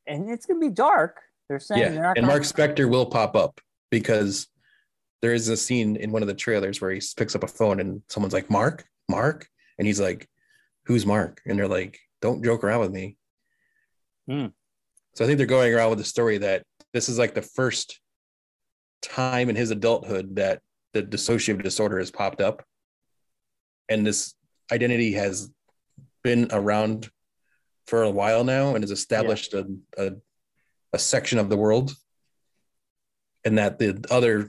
And it's going to be dark. They're saying they're Yeah, not and Marc Spector will pop up because there is a scene in one of the trailers where he picks up a phone and someone's like, "Mark, Mark," and he's like, "Who's Mark?" And they're like, "Don't joke around with me." Hmm. So I think they're going around with the story that this is like the first time in his adulthood that the dissociative disorder has popped up, and this identity has been around for a while now and has established a, a a section of the world and that the other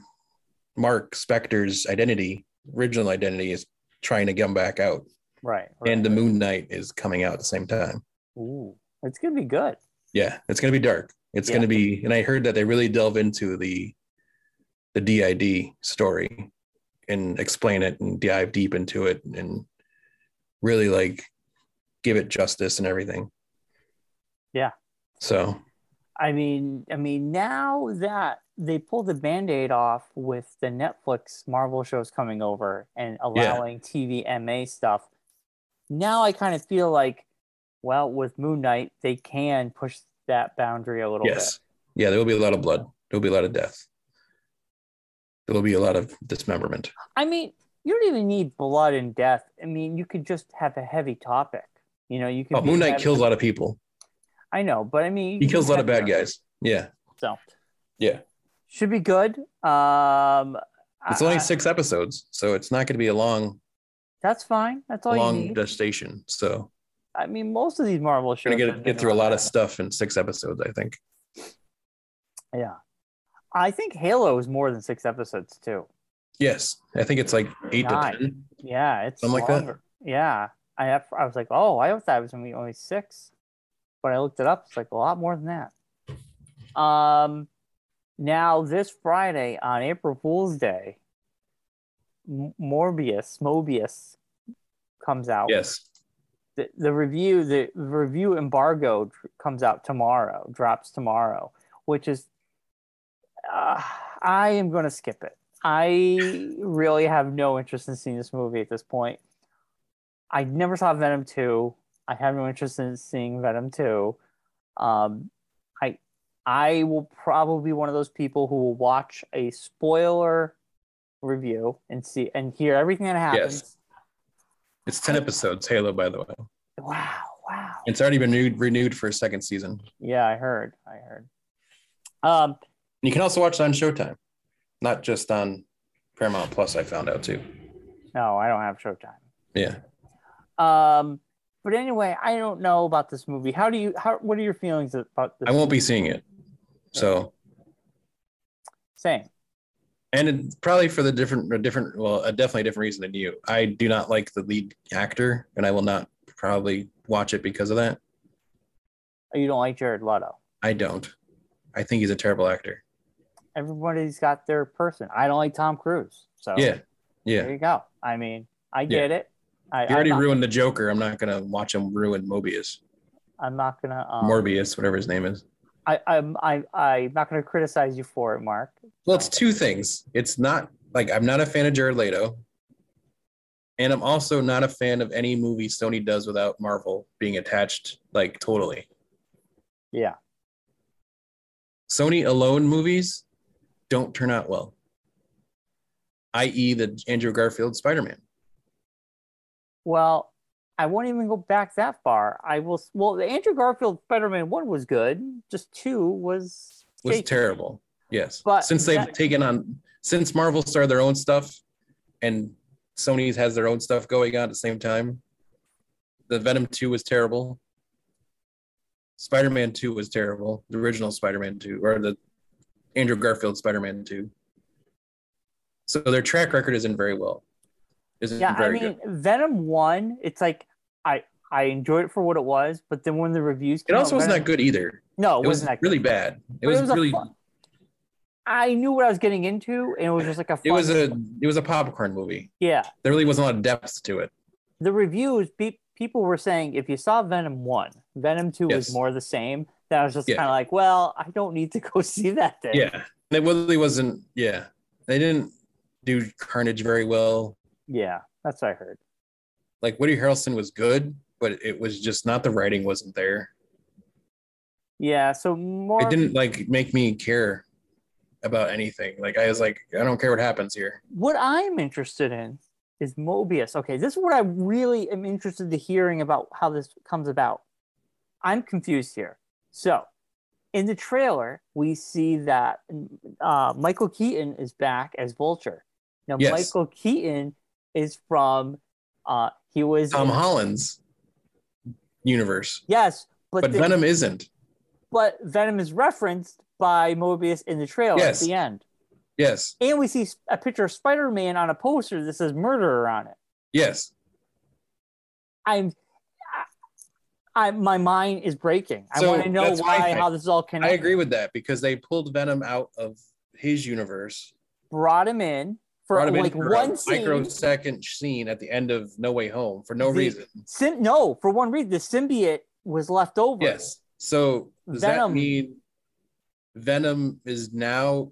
Marc Spector's identity original identity is trying to come back out right, right. and the moon knight is coming out at the same time Ooh, it's going to be good. yeah it's going to be dark it's Yeah. going to be and i heard that they really delve into the the DID story and explain it and dive deep into it and really like give it justice and everything. Yeah. So I mean, I mean, now that they pulled the band-aid off with the Netflix Marvel shows coming over and allowing TVMA stuff, now I kind of feel like, well, with Moon Knight, they can push that boundary a little yes. Yeah, there will be a lot of blood. There will be a lot of death. There will be a lot of dismemberment. I mean, you don't even need blood and death. I mean, you could just have a heavy topic. You know, you could. Oh, Moon Knight kills a lot of people. I know, but I mean, He kills a lot of bad guys. Yeah. So Yeah. should be good. Um, It's I- only six episodes, so it's not going to be a long, That's fine. That's all you long gestation. So I mean, most of these Marvel shows we're Gonna been get through a lot of stuff in six episodes, I think. Yeah, I think Halo is more than six episodes too. Yes, I think it's like eight Nine. to ten. Yeah, it's Something like that? Yeah, I have, I was like, oh, I thought it was gonna be only six, but I looked it up. It's like a lot more than that. Um, now this Friday on April Fool's Day, Morbius, Mobius, comes out. Yes. the, the review the review embargo comes out tomorrow drops tomorrow which is uh, i am going to skip it i really have no interest in seeing this movie at this point i never saw venom 2 i have no interest in seeing venom 2 um, i i will probably be one of those people who will watch a spoiler review and see and hear everything that happens Yes. It's 10 episodes, Halo, by the way. wow wow It's already been renewed, renewed for a second season. Yeah, I heard. I heard. Um, you can also watch it on Showtime, not just on Paramount Plus, I found out too. no, I don't have Showtime. Yeah. Um, but anyway, I don't know about this movie. How do you? How? What are your feelings about this? I won't be seeing it. So, Same. And it, probably for the different, a different, well, a definitely different reason than you. I do not like the lead actor, and I will not probably watch it because of that. Oh, You don't like Jared Leto. I don't. I think he's a terrible actor. Everybody's got their person. I don't like Tom Cruise. So Yeah. yeah. there you go. I mean, I get it. I, He already not, ruined the Joker. I'm not gonna watch him ruin Mobius, I'm not gonna. Um, Morbius, whatever his name is. I, I'm. I, I'm not gonna criticize you for it, Mark. Well, it's two things. It's not like I'm not a fan of Jared Leto, and I'm also not a fan of any movie Sony does without Marvel being attached, like totally. Yeah. Sony alone movies don't turn out well, i.e., the Andrew Garfield Spider Man. Well, I won't even go back that far. I will. Well, the Andrew Garfield Spider-Man one was good. Just two was was shaky. terrible. Yes, But since they've that- taken on, since Marvel started their own stuff, and Sony's has their own stuff going on at the same time. The Venom Two was terrible. Spider-Man Two was terrible. The original Spider-Man Two, or the Andrew Garfield Spider-Man Two. So their track record isn't very well. Isn't Yeah, I mean, good. Venom one. It's like I I enjoyed it for what it was, but then when the reviews It also out, wasn't Venom- that good either. No, It it was wasn't that really good. bad. It was, it was really. fun- I knew what I was getting into, and it was just like a. Fun, It was a. It was a popcorn movie. yeah. There really wasn't a lot of depth to it. The reviews, pe- people were saying if you saw Venom one, Venom two was Yes. more the same. That was just Yeah. kind of like, well, I don't need to go see that thing. Yeah, it really wasn't. Yeah, they didn't do Carnage very well. Yeah, that's what I heard. Like Woody Harrelson was good, but it was just not the writing wasn't there. Yeah, so more. It didn't like make me care about anything. Like I was like, I don't care what happens here. what I'm interested in is Mobius. Okay, this is what I really am interested to hearing about how this comes about. I'm confused here. So, in the trailer, we see that uh, Michael Keaton is back as Vulture. Now, Yes. Michael Keaton is from. Uh, he was Tom in- Holland's universe, Yes, but but the- Venom isn't. but Venom is referenced by Mobius in the trailer Yes. at the end, Yes, and we see a picture of Spider-Man on a poster that says "murderer" on it. yes. I'm, I, I my mind is breaking. I So, want to know why, how this is all connected. I agree with that because they pulled Venom out of his universe brought him in for like for one scene. microsecond scene at the end of No Way Home for no The- reason. Sym- no, for one reason, the symbiote was left over. Yes. So does Venom- that mean Venom is now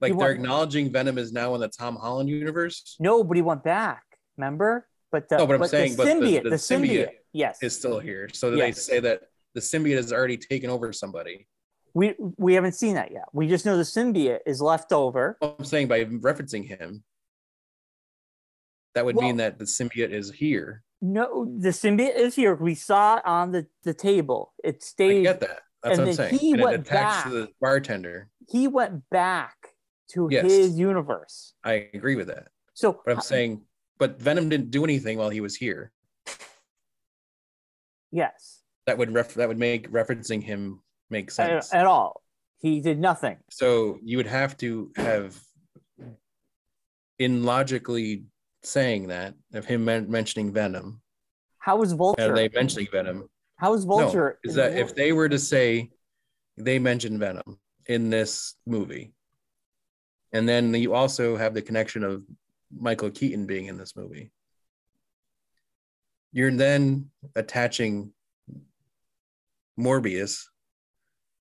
like they're acknowledging Venom is now in the Tom Holland universe? Nobody went back. Remember? But the, No, but I'm but saying, the but the- symbiote, the the, symbiote, symbiote yes, Is still here. So they Yes. say that the symbiote has already taken over somebody. We we haven't seen that yet. We just know the symbiote is left over. I'm saying by referencing him, that would mean that the symbiote is here. No, the symbiote is here. We saw it on the, the table. It stayed. I get that. That's and what I'm saying. he and went back. to the bartender. He went back to Yes. his universe. I agree with that. So But I'm uh, saying, but Venom didn't do anything while he was here. yes, That would ref- that would make referencing him make at, sense. at all. He did nothing. so you would have to have, in logically saying that of him men- mentioning Venom, How was Vulture? are they mentioning Venom? How was Vulture? No, is that if they were to say they mentioned Venom in this movie, and then you also have the connection of Michael Keaton being in this movie, you're then attaching Morbius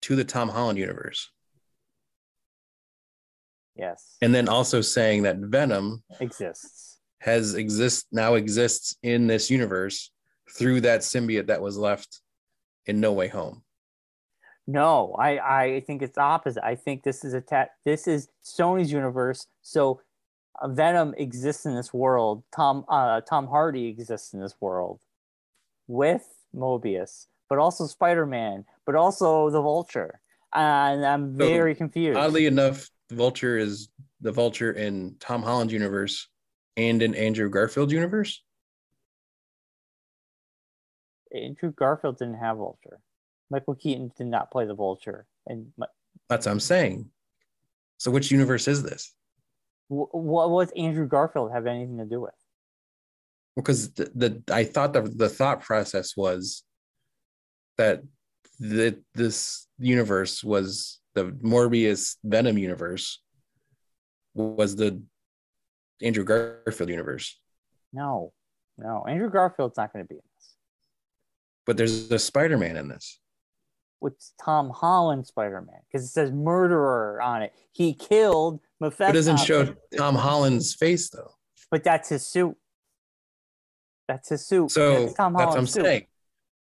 to the Tom Holland universe, yes and then also saying that Venom exists. has exist now exists in this universe through that symbiote that was left in No Way Home. No, I I think it's opposite. I think this is a ta- this is Sony's universe. So uh, Venom exists in this world. Tom uh, Tom Hardy exists in this world with Mobius, but also Spider Man, but also the Vulture. And I'm So, very confused. Oddly enough, the Vulture is the Vulture in Tom Holland's universe and in Andrew Garfield's universe. Andrew Garfield didn't have Vulture. Michael Keaton did not play the Vulture. And my- That's what I'm saying. So which universe is this? wh- what was Andrew Garfield have anything to do with? Because the, the I thought the the thought process was that that this universe was the Morbius Venom universe was the Andrew Garfield universe. No, no. Andrew Garfield's not going to be in this. But there's a Spider-Man in this. with Tom Holland Spider Man because it says murderer on it. He killed Mephisto. It doesn't show Tom Holland's face though. but that's his suit. That's his suit. So that's Tom that's what I'm suit. saying.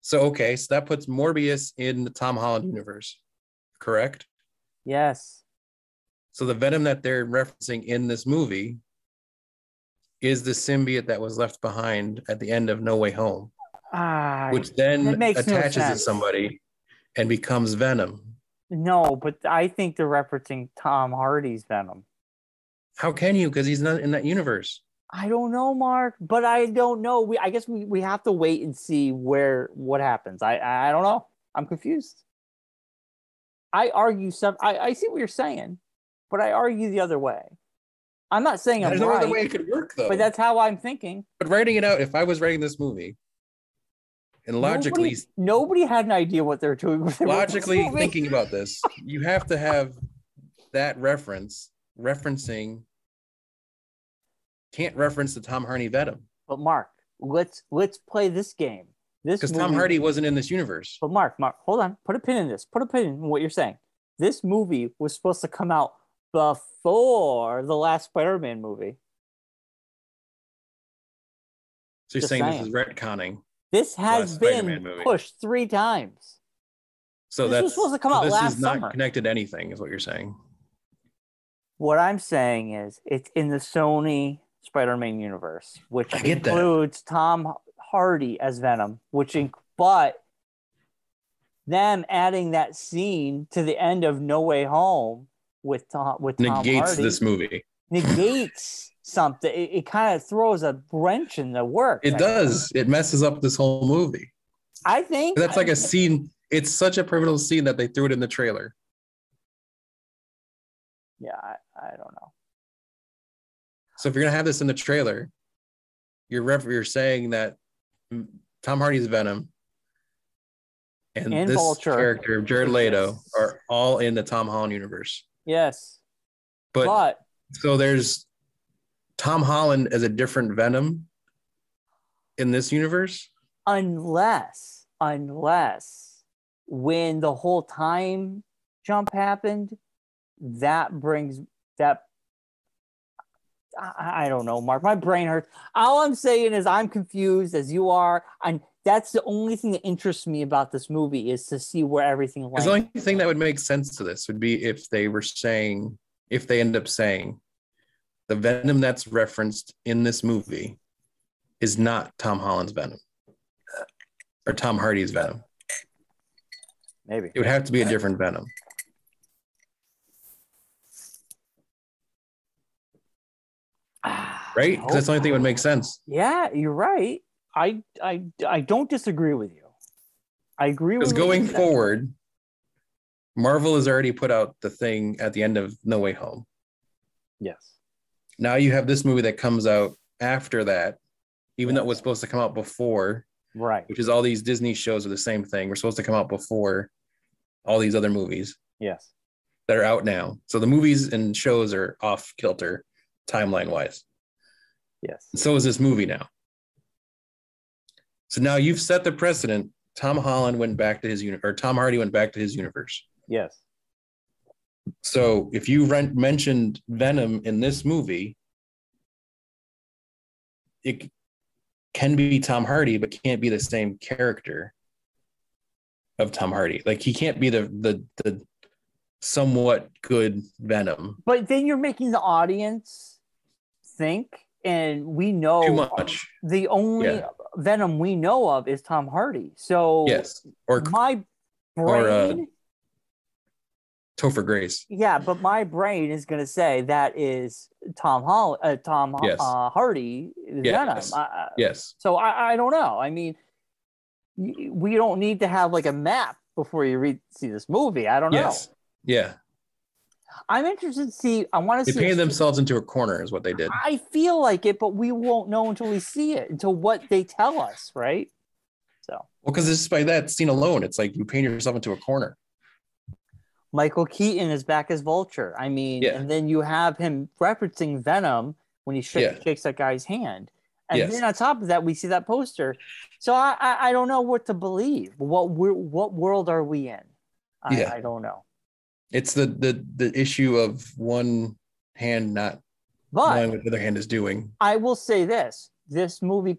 So okay, so that puts Morbius in the Tom Holland universe, correct? Yes. So the Venom that they're referencing in this movie is the symbiote that was left behind at the end of No Way Home, Ah, which then makes no attaches to somebody and becomes Venom. no, but I think they're referencing Tom Hardy's Venom. How can you? Because he's not in that universe. I don't know, Mark, but I don't know. We I guess we, we have to wait and see where what happens. I I don't know. I'm confused. I argue some. I, I see what you're saying, but I argue the other way. I'm not saying I'm There's no right, other way it could work though. but that's how I'm thinking. but writing it out, if I was writing this movie, and logically nobody, nobody had an idea what they're doing. Logically thinking about this, you have to have that reference referencing can't reference the Tom Hardy Venom But Mark, let's let's play this game. This because Tom Hardy wasn't in this universe. But Mark, Mark, hold on. Put a pin in this. Put a pin in what you're saying. This movie was supposed to come out before the last Spider-Man movie. So you're Just saying, saying. this is retconning. This has been pushed three times. So This that's was supposed to come so out this last is not summer. connected to anything, is what you're saying. What I'm saying is it's in the Sony Spider-Man universe, which I get that. includes Tom Hardy as Venom, which inc- but them adding that scene to the end of No Way Home with Tom with Tom Negates Hardy this movie. negates something. It, it kind of throws a wrench in the work. It does. It messes up this whole movie. I think That's like a scene. It's such a pivotal scene that they threw it in the trailer. yeah. I, I don't know. So if you're gonna have this in the trailer, you're ref- you're saying that Tom Hardy's Venom and, And this Vulture. character Jared Leto are all in the Tom Holland universe. Yes, But, but So there's Tom Holland as a different Venom in this universe. unless unless when the whole time jump happened that brings that I, I don't know mark my brain hurts all i'm saying is i'm confused as you are and that's the only thing that interests me about this movie is to see where everything went. The only thing that would make sense to this would be if they were saying, if they end up saying, the Venom that's referenced in this movie is not Tom Holland's Venom or Tom Hardy's Venom. maybe It would have to be a different Venom. Right? Because that's the only thing that would make sense. Yeah, you're right. I I I don't disagree with you. I agree with going forward, Marvel has already put out the thing at the end of No Way Home. Yes. Now you have this movie that comes out after that, even though it was supposed to come out before, Right. which is all these Disney shows are the same thing. We're supposed to come out before all these other movies Yes. that are out now. So the movies and shows are off kilter timeline wise. Yes. And so is this movie now. So now you've set the precedent. Tom Holland went back to his uni- or Tom Hardy went back to his universe. Yes. So if you rent, mentioned Venom in this movie, it can be Tom Hardy, but can't be the same character of Tom Hardy. Like he can't be the the the somewhat good Venom. But then you're making the audience think, and we know Too much. the only Yeah. Venom we know of is Tom Hardy. So Yes. Or my brain, or, uh, Topher Grace. yeah, but my brain is going to say that is Tom Hall, uh, Tom Yes. uh, Hardy Yes. Venom. I, Yes. So I, I don't know. I mean, we don't need to have like a map before you read see this movie. I don't know. Yes. Yeah. I'm interested to see. I want They to see. painted a- themselves into a corner, is what they did. I feel like it, but we won't know until we see it, until what they tell us, right? So Well, because just by that scene alone, it's like you paint yourself into a corner. Michael Keaton is back as Vulture. I mean, Yeah. and then you have him referencing Venom when he sh- Yeah. shakes that guy's hand. And Yes. then on top of that, we see that poster. So I, I, I don't know what to believe. What what world are we in? I, Yeah. I don't know. It's the the the issue of one hand not But knowing what the other hand is doing. I will say this: this movie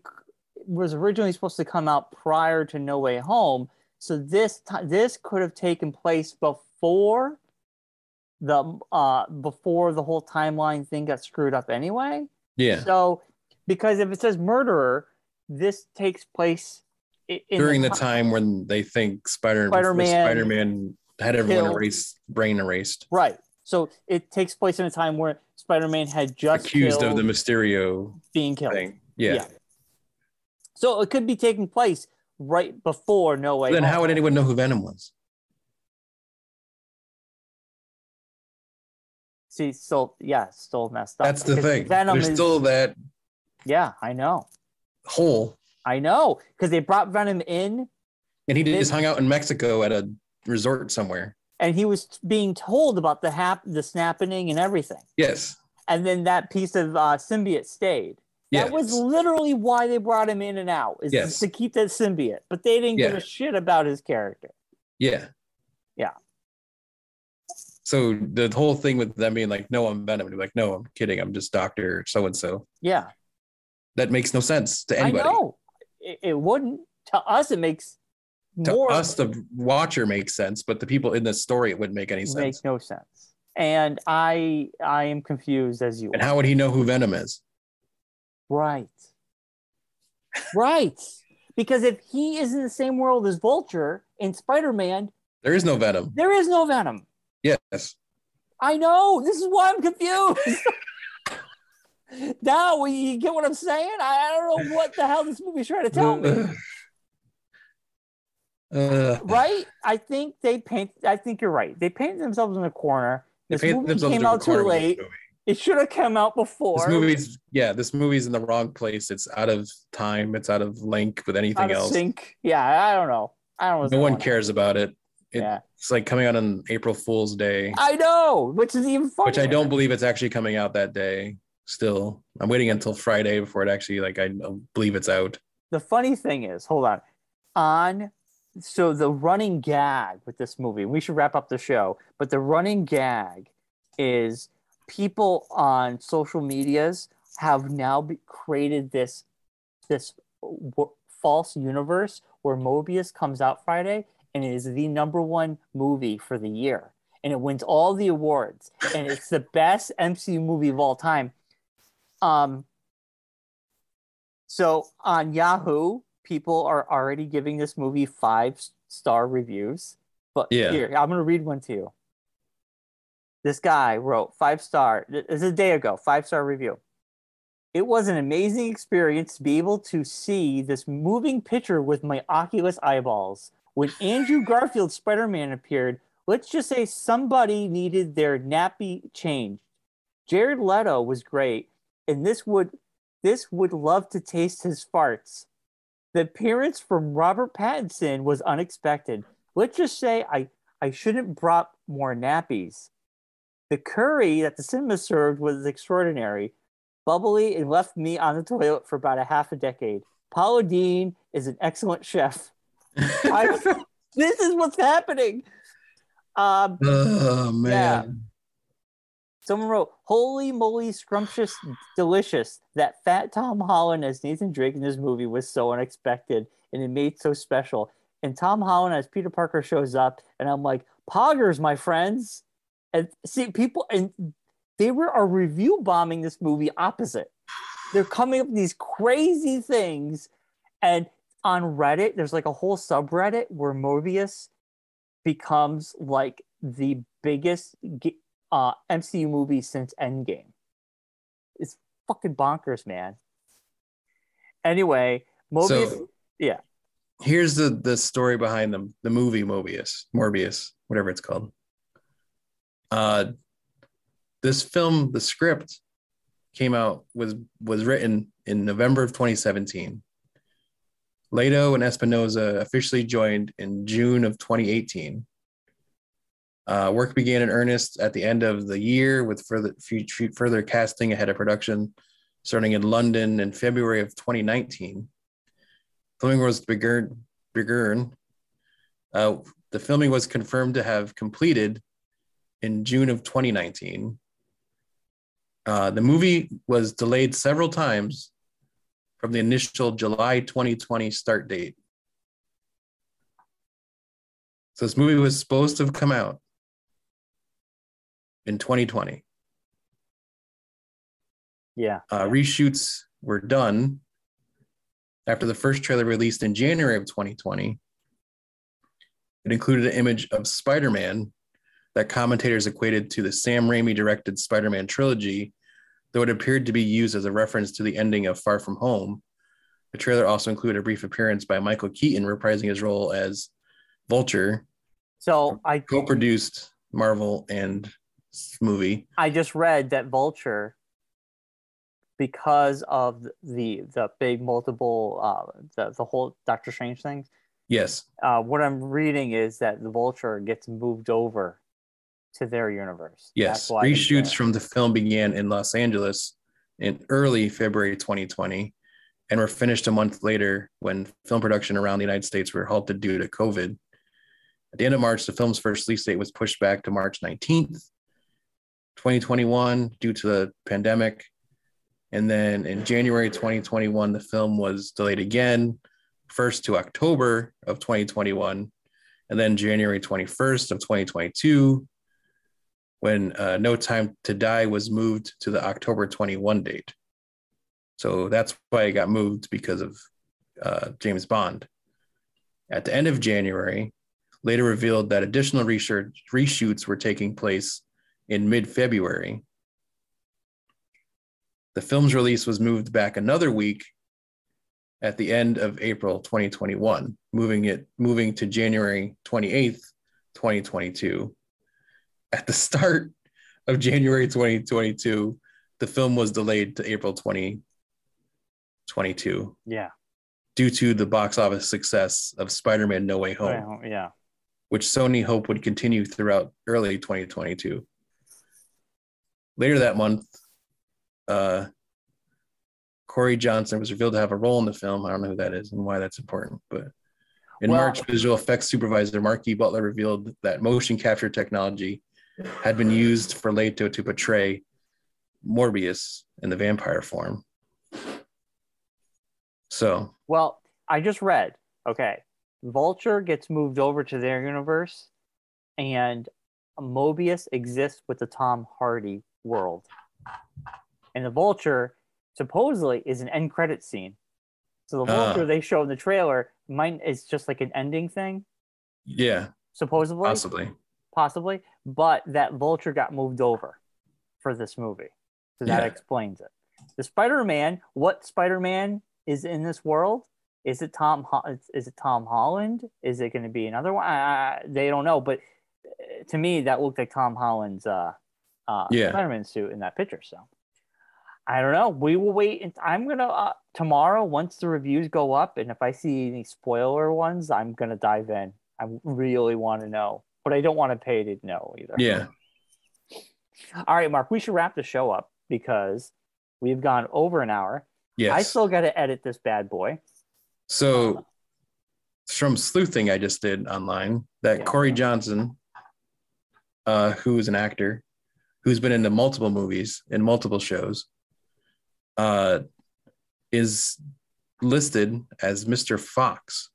was originally supposed to come out prior to No Way Home, so this this could have taken place before the uh before the whole timeline thing got screwed up anyway. Yeah. So, because if it says murderer, this takes place in During the ti- time when they think Spider Spider-Man Spider Man had everyone killed- erased, brain erased, right. So it takes place in a time where Spider-Man had just accused of the Mysterio being killed. thing. Yeah. Yeah. So it could be taking place right before No Way Then Home. how would anyone know who Venom was? See, still, yeah, still messed up. That's the thing. Venom There's is, still that yeah, I know, hole, I know, because they brought Venom in, and he just hung out in Mexico at a resort somewhere. and he was being told about the hap- the snapping and everything, Yes. and then that piece of uh, symbiote stayed. Yes. That was literally why they brought him in and out, is Yes. to keep that symbiote. But they didn't give a shit about his character. Yeah. Yeah. So the whole thing with them being like, "No, I'm Venom," and be like, "No, I'm kidding. I'm just Doctor so and so." Yeah, That makes no sense to anybody. I know. It, it wouldn't. To us, it makes To more us, the watcher makes sense, but the people in the story, it wouldn't make any sense. makes no sense. And I I am confused as you and are. how would he know who Venom is? Right. right. Because if he is in the same world as Vulture in Spider-Man, There is no Venom. there is no Venom. Yes. I know. This is why I'm confused. now you get what I'm saying? I, I don't know what the hell this movie's trying to tell me. Uh, Right? I think they paint I think you're right. They painted themselves in a corner. they This movie came out too corner late. It should have come out before. This movie's yeah, this movie's in the wrong place. It's out of time. It's out of link with anything out else. sync. Yeah, I don't know. I don't know. No one cares about it. It- yeah. It's like coming out on April Fool's Day, I know, which is even funnier. which I don't believe it's actually coming out that day. Still, I'm waiting until Friday before it actually like I believe it's out. the funny thing is, hold on. On so the running gag with this movie, we should wrap up the show, but the running gag is people on social medias have now be, created this this w- false universe where Mobius comes out Friday and it is the number one movie for the year and it wins all the awards and it's the best MCU movie of all time. Um so on Yahoo, people are already giving this movie five star reviews. But Yeah. here, I'm going to read one to you. This guy wrote five star, this is a day ago, five star review. It was an amazing experience to be able to see this moving picture with my Oculus eyeballs. When Andrew Garfield's Spider Man appeared, let's just say somebody needed their nappy changed. Jared Leto was great, and this would this would love to taste his farts. The appearance from Robert Pattinson was unexpected. Let's just say I, I shouldn't brought more nappies. The curry that the cinema served was extraordinary, bubbly, and left me on the toilet for about a half a decade. Paula Deen is an excellent chef. I- this is what's happening. Um, oh man. Someone wrote, "Holy moly, scrumptious, delicious! That fat Tom Holland as Nathan Drake in this movie was so unexpected, and it made so special." And Tom Holland as Peter Parker shows up, and I'm like, "Poggers, my friends!" And see, people and they were are review bombing this movie opposite. They're coming up with these crazy things, and on Reddit, there's like a whole subreddit where Mobius becomes like the biggest ge- uh, MCU movie since Endgame. It's fucking bonkers, man. Anyway, Mobius. So- yeah. Here's the the story behind the the movie Mobius, Morbius, whatever it's called. Uh, this film, the script came out was was written in November of 2017. Leto and Espinosa officially joined in June of 2018. Uh, work began in earnest at the end of the year with further further casting ahead of production, starting in London in February of 2019. Filming was begun. begun. Uh, the filming was confirmed to have completed in June of 2019. Uh, the movie was delayed several times from the initial July 2020 start date. So this movie was supposed to have come out in 2020. Yeah. Uh, reshoots were done after the first trailer released in January of 2020. It included an image of Spider Man that commentators equated to the Sam Raimi directed Spider Man trilogy, though it appeared to be used as a reference to the ending of Far From Home. The trailer also included a brief appearance by Michael Keaton reprising his role as Vulture, So I co produced Marvel and movie. I just read that Vulture, because of the the big multiple uh the, the whole Doctor Strange thing, Yes. uh what I'm reading is that the Vulture gets moved over to their universe. Yes, That's why he's reshoots from the film began in Los Angeles in early February 2020 and were finished a month later when film production around the United States were halted due to COVID. At the end of March, the film's first release date was pushed back to March 19th, 2021, due to the pandemic. And then in January 2021, the film was delayed again, first to October of 2021, and then January 21st of 2022 when uh, No Time to Die was moved to the October 21 date. So that's why it got moved because of uh, James Bond. At the end of January, later revealed that additional research, reshoots were taking place in mid February. The film's release was moved back another week at the end of April 2021, moving it moving to January 28th, 2022 at the start of January 2022, the film was delayed to April 2022 Yeah. due to the box office success of Spider Man No Way Home. Well, yeah. which Sony hoped would continue throughout early 2022. Later that month, uh, Corey Johnson was revealed to have a role in the film. I don't know who that is and why that's important, but in Well- March, visual effects supervisor Marky Butler revealed that motion capture technology had been used for Leto to portray Morbius in the vampire form. So, Well, I just read. Okay, Vulture gets moved over to their universe, and Mobius exists with the Tom Hardy world. And the Vulture supposedly is an end credit scene. So the Ah. Vulture they show in the trailer might is just like an ending thing, yeah, supposedly, possibly. possibly. But that Vulture got moved over for this movie, so that Yeah. explains it. The Spider-Man, what Spider-Man is in this world? Is it Tom? Ho- Is it Tom Holland? Is it going to be another one? I, I, they don't know, but uh, to me, that looked like Tom Holland's uh, uh, Yeah. Spider-Man suit in that picture. So I don't know. We will wait. And I'm gonna uh, tomorrow once the reviews go up, and if I see any spoiler ones, I'm gonna dive in. I really want to know, but I don't want to pay to know either. Yeah. All right, Mark. We should wrap the show up because we've gone over an hour. Yes. I still got to edit this bad boy. So from sleuthing I just did online, that Yeah. Corey Johnson, uh, who's an actor, who's been into multiple movies and multiple shows, uh, is listed as Mr. Fox,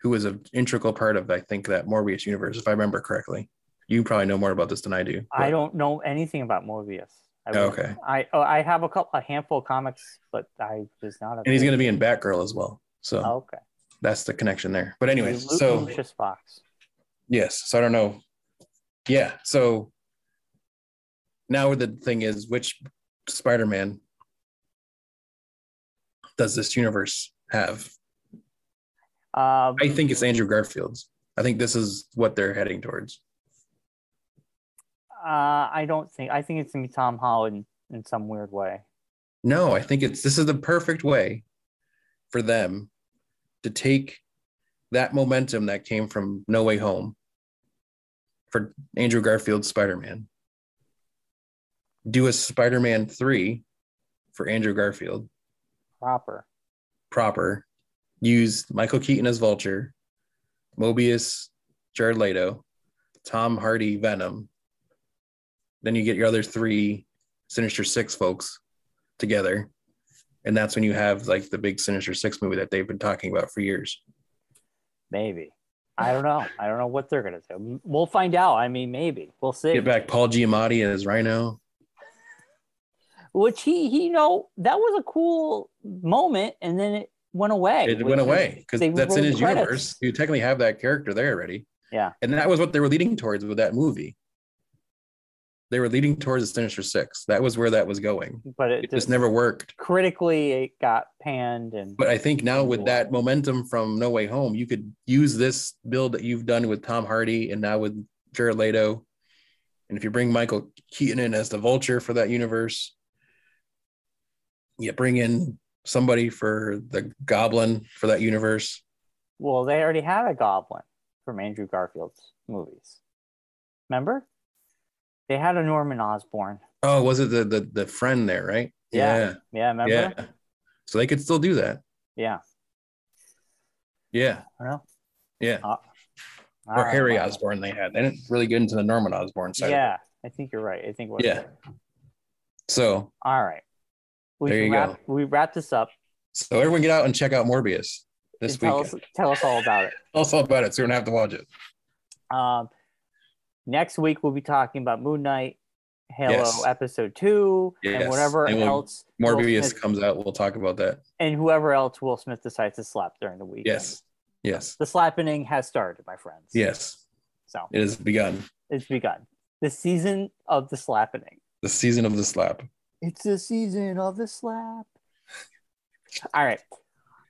who is an integral part of, I think, that Morbius universe, if I remember correctly. You probably know more about this than I do. I don't know anything about Mobius. I Oh, okay. I oh, I have a couple, a handful of comics, but I was not. A And he's going to be in Batgirl as well. So Oh, okay. that's the connection there. But anyways, so Lucius Fox. Yes. So I don't know. Yeah. So now the thing is, which Spider-Man does this universe have? Um, I think it's Andrew Garfield's. I think this is what they're heading towards. uh, I don't think. I think it's gonna be Tom Holland in some weird way. No, I think it's this is the perfect way for them to take that momentum that came from No Way Home for Andrew Garfield's Spider-Man. Do a Spider-Man 3 for Andrew Garfield. Proper. proper. Use Michael Keaton as Vulture, Mobius, Jared Leto, Tom Hardy, Venom. Then you get your other three Sinister Six folks together. And that's when you have like the big Sinister Six movie that they've been talking about for years. Maybe. I don't know. I don't know what they're gonna do. We'll find out. I mean, maybe we'll see. Get back Paul Giamatti as Rhino. Which he he you know that was a cool moment, and then it went away. It went away because that's in his credits. universe. You technically have that character there already. Yeah. And that was what they were leading towards with that movie. They were leading towards the Sinister Six. That was where that was going. But it, It just never worked. critically it got panned and But I think now with that momentum from No Way Home, you could use this build that you've done with Tom Hardy and now with Jared Leto. And if you bring Michael Keaton in as the vulture for that universe, you bring in somebody for the goblin for that universe. well, they already had a goblin from Andrew Garfield's movies. Remember? They had a Norman Osborn. Oh, was it the the, the friend there, right? Yeah. Yeah, remember? Yeah. Yeah. So they could still do that. yeah. Yeah. Don't. Yeah. All or right, Harry well, Osborn they had. They didn't really get into the Norman Osborn side. Yeah, I think you're right. I think what Yeah. So All right. We There you wrap we wrap this up. so everyone get out and check out Morbius this and tell week. us tell us all about it. Tell us all about it so you don't have to watch it. Um, next week we'll be talking about Moon Knight, Halo Yes. episode two, Yes. and whatever And else. Morbius Smith- comes out. We'll talk about that. and whoever else Will Smith decides to slap during the week. Yes. Yes. The slapping has started, my friends. Yes. So It has begun. it's begun. The season of the slapping. The season of the slap. It's the season of the slap. All right.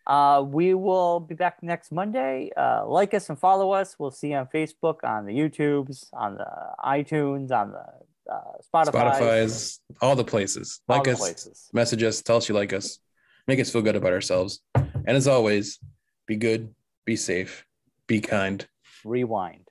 Uh, we will be back next Monday. Uh, like us and follow us. We'll see you on Facebook, on the YouTubes, on the iTunes, on the uh, Spotify, Spotify's, all the places. all Like the us, places. message us, tell us you like us, make us feel good about ourselves. And as always, be good, be safe, Be kind. Rewind.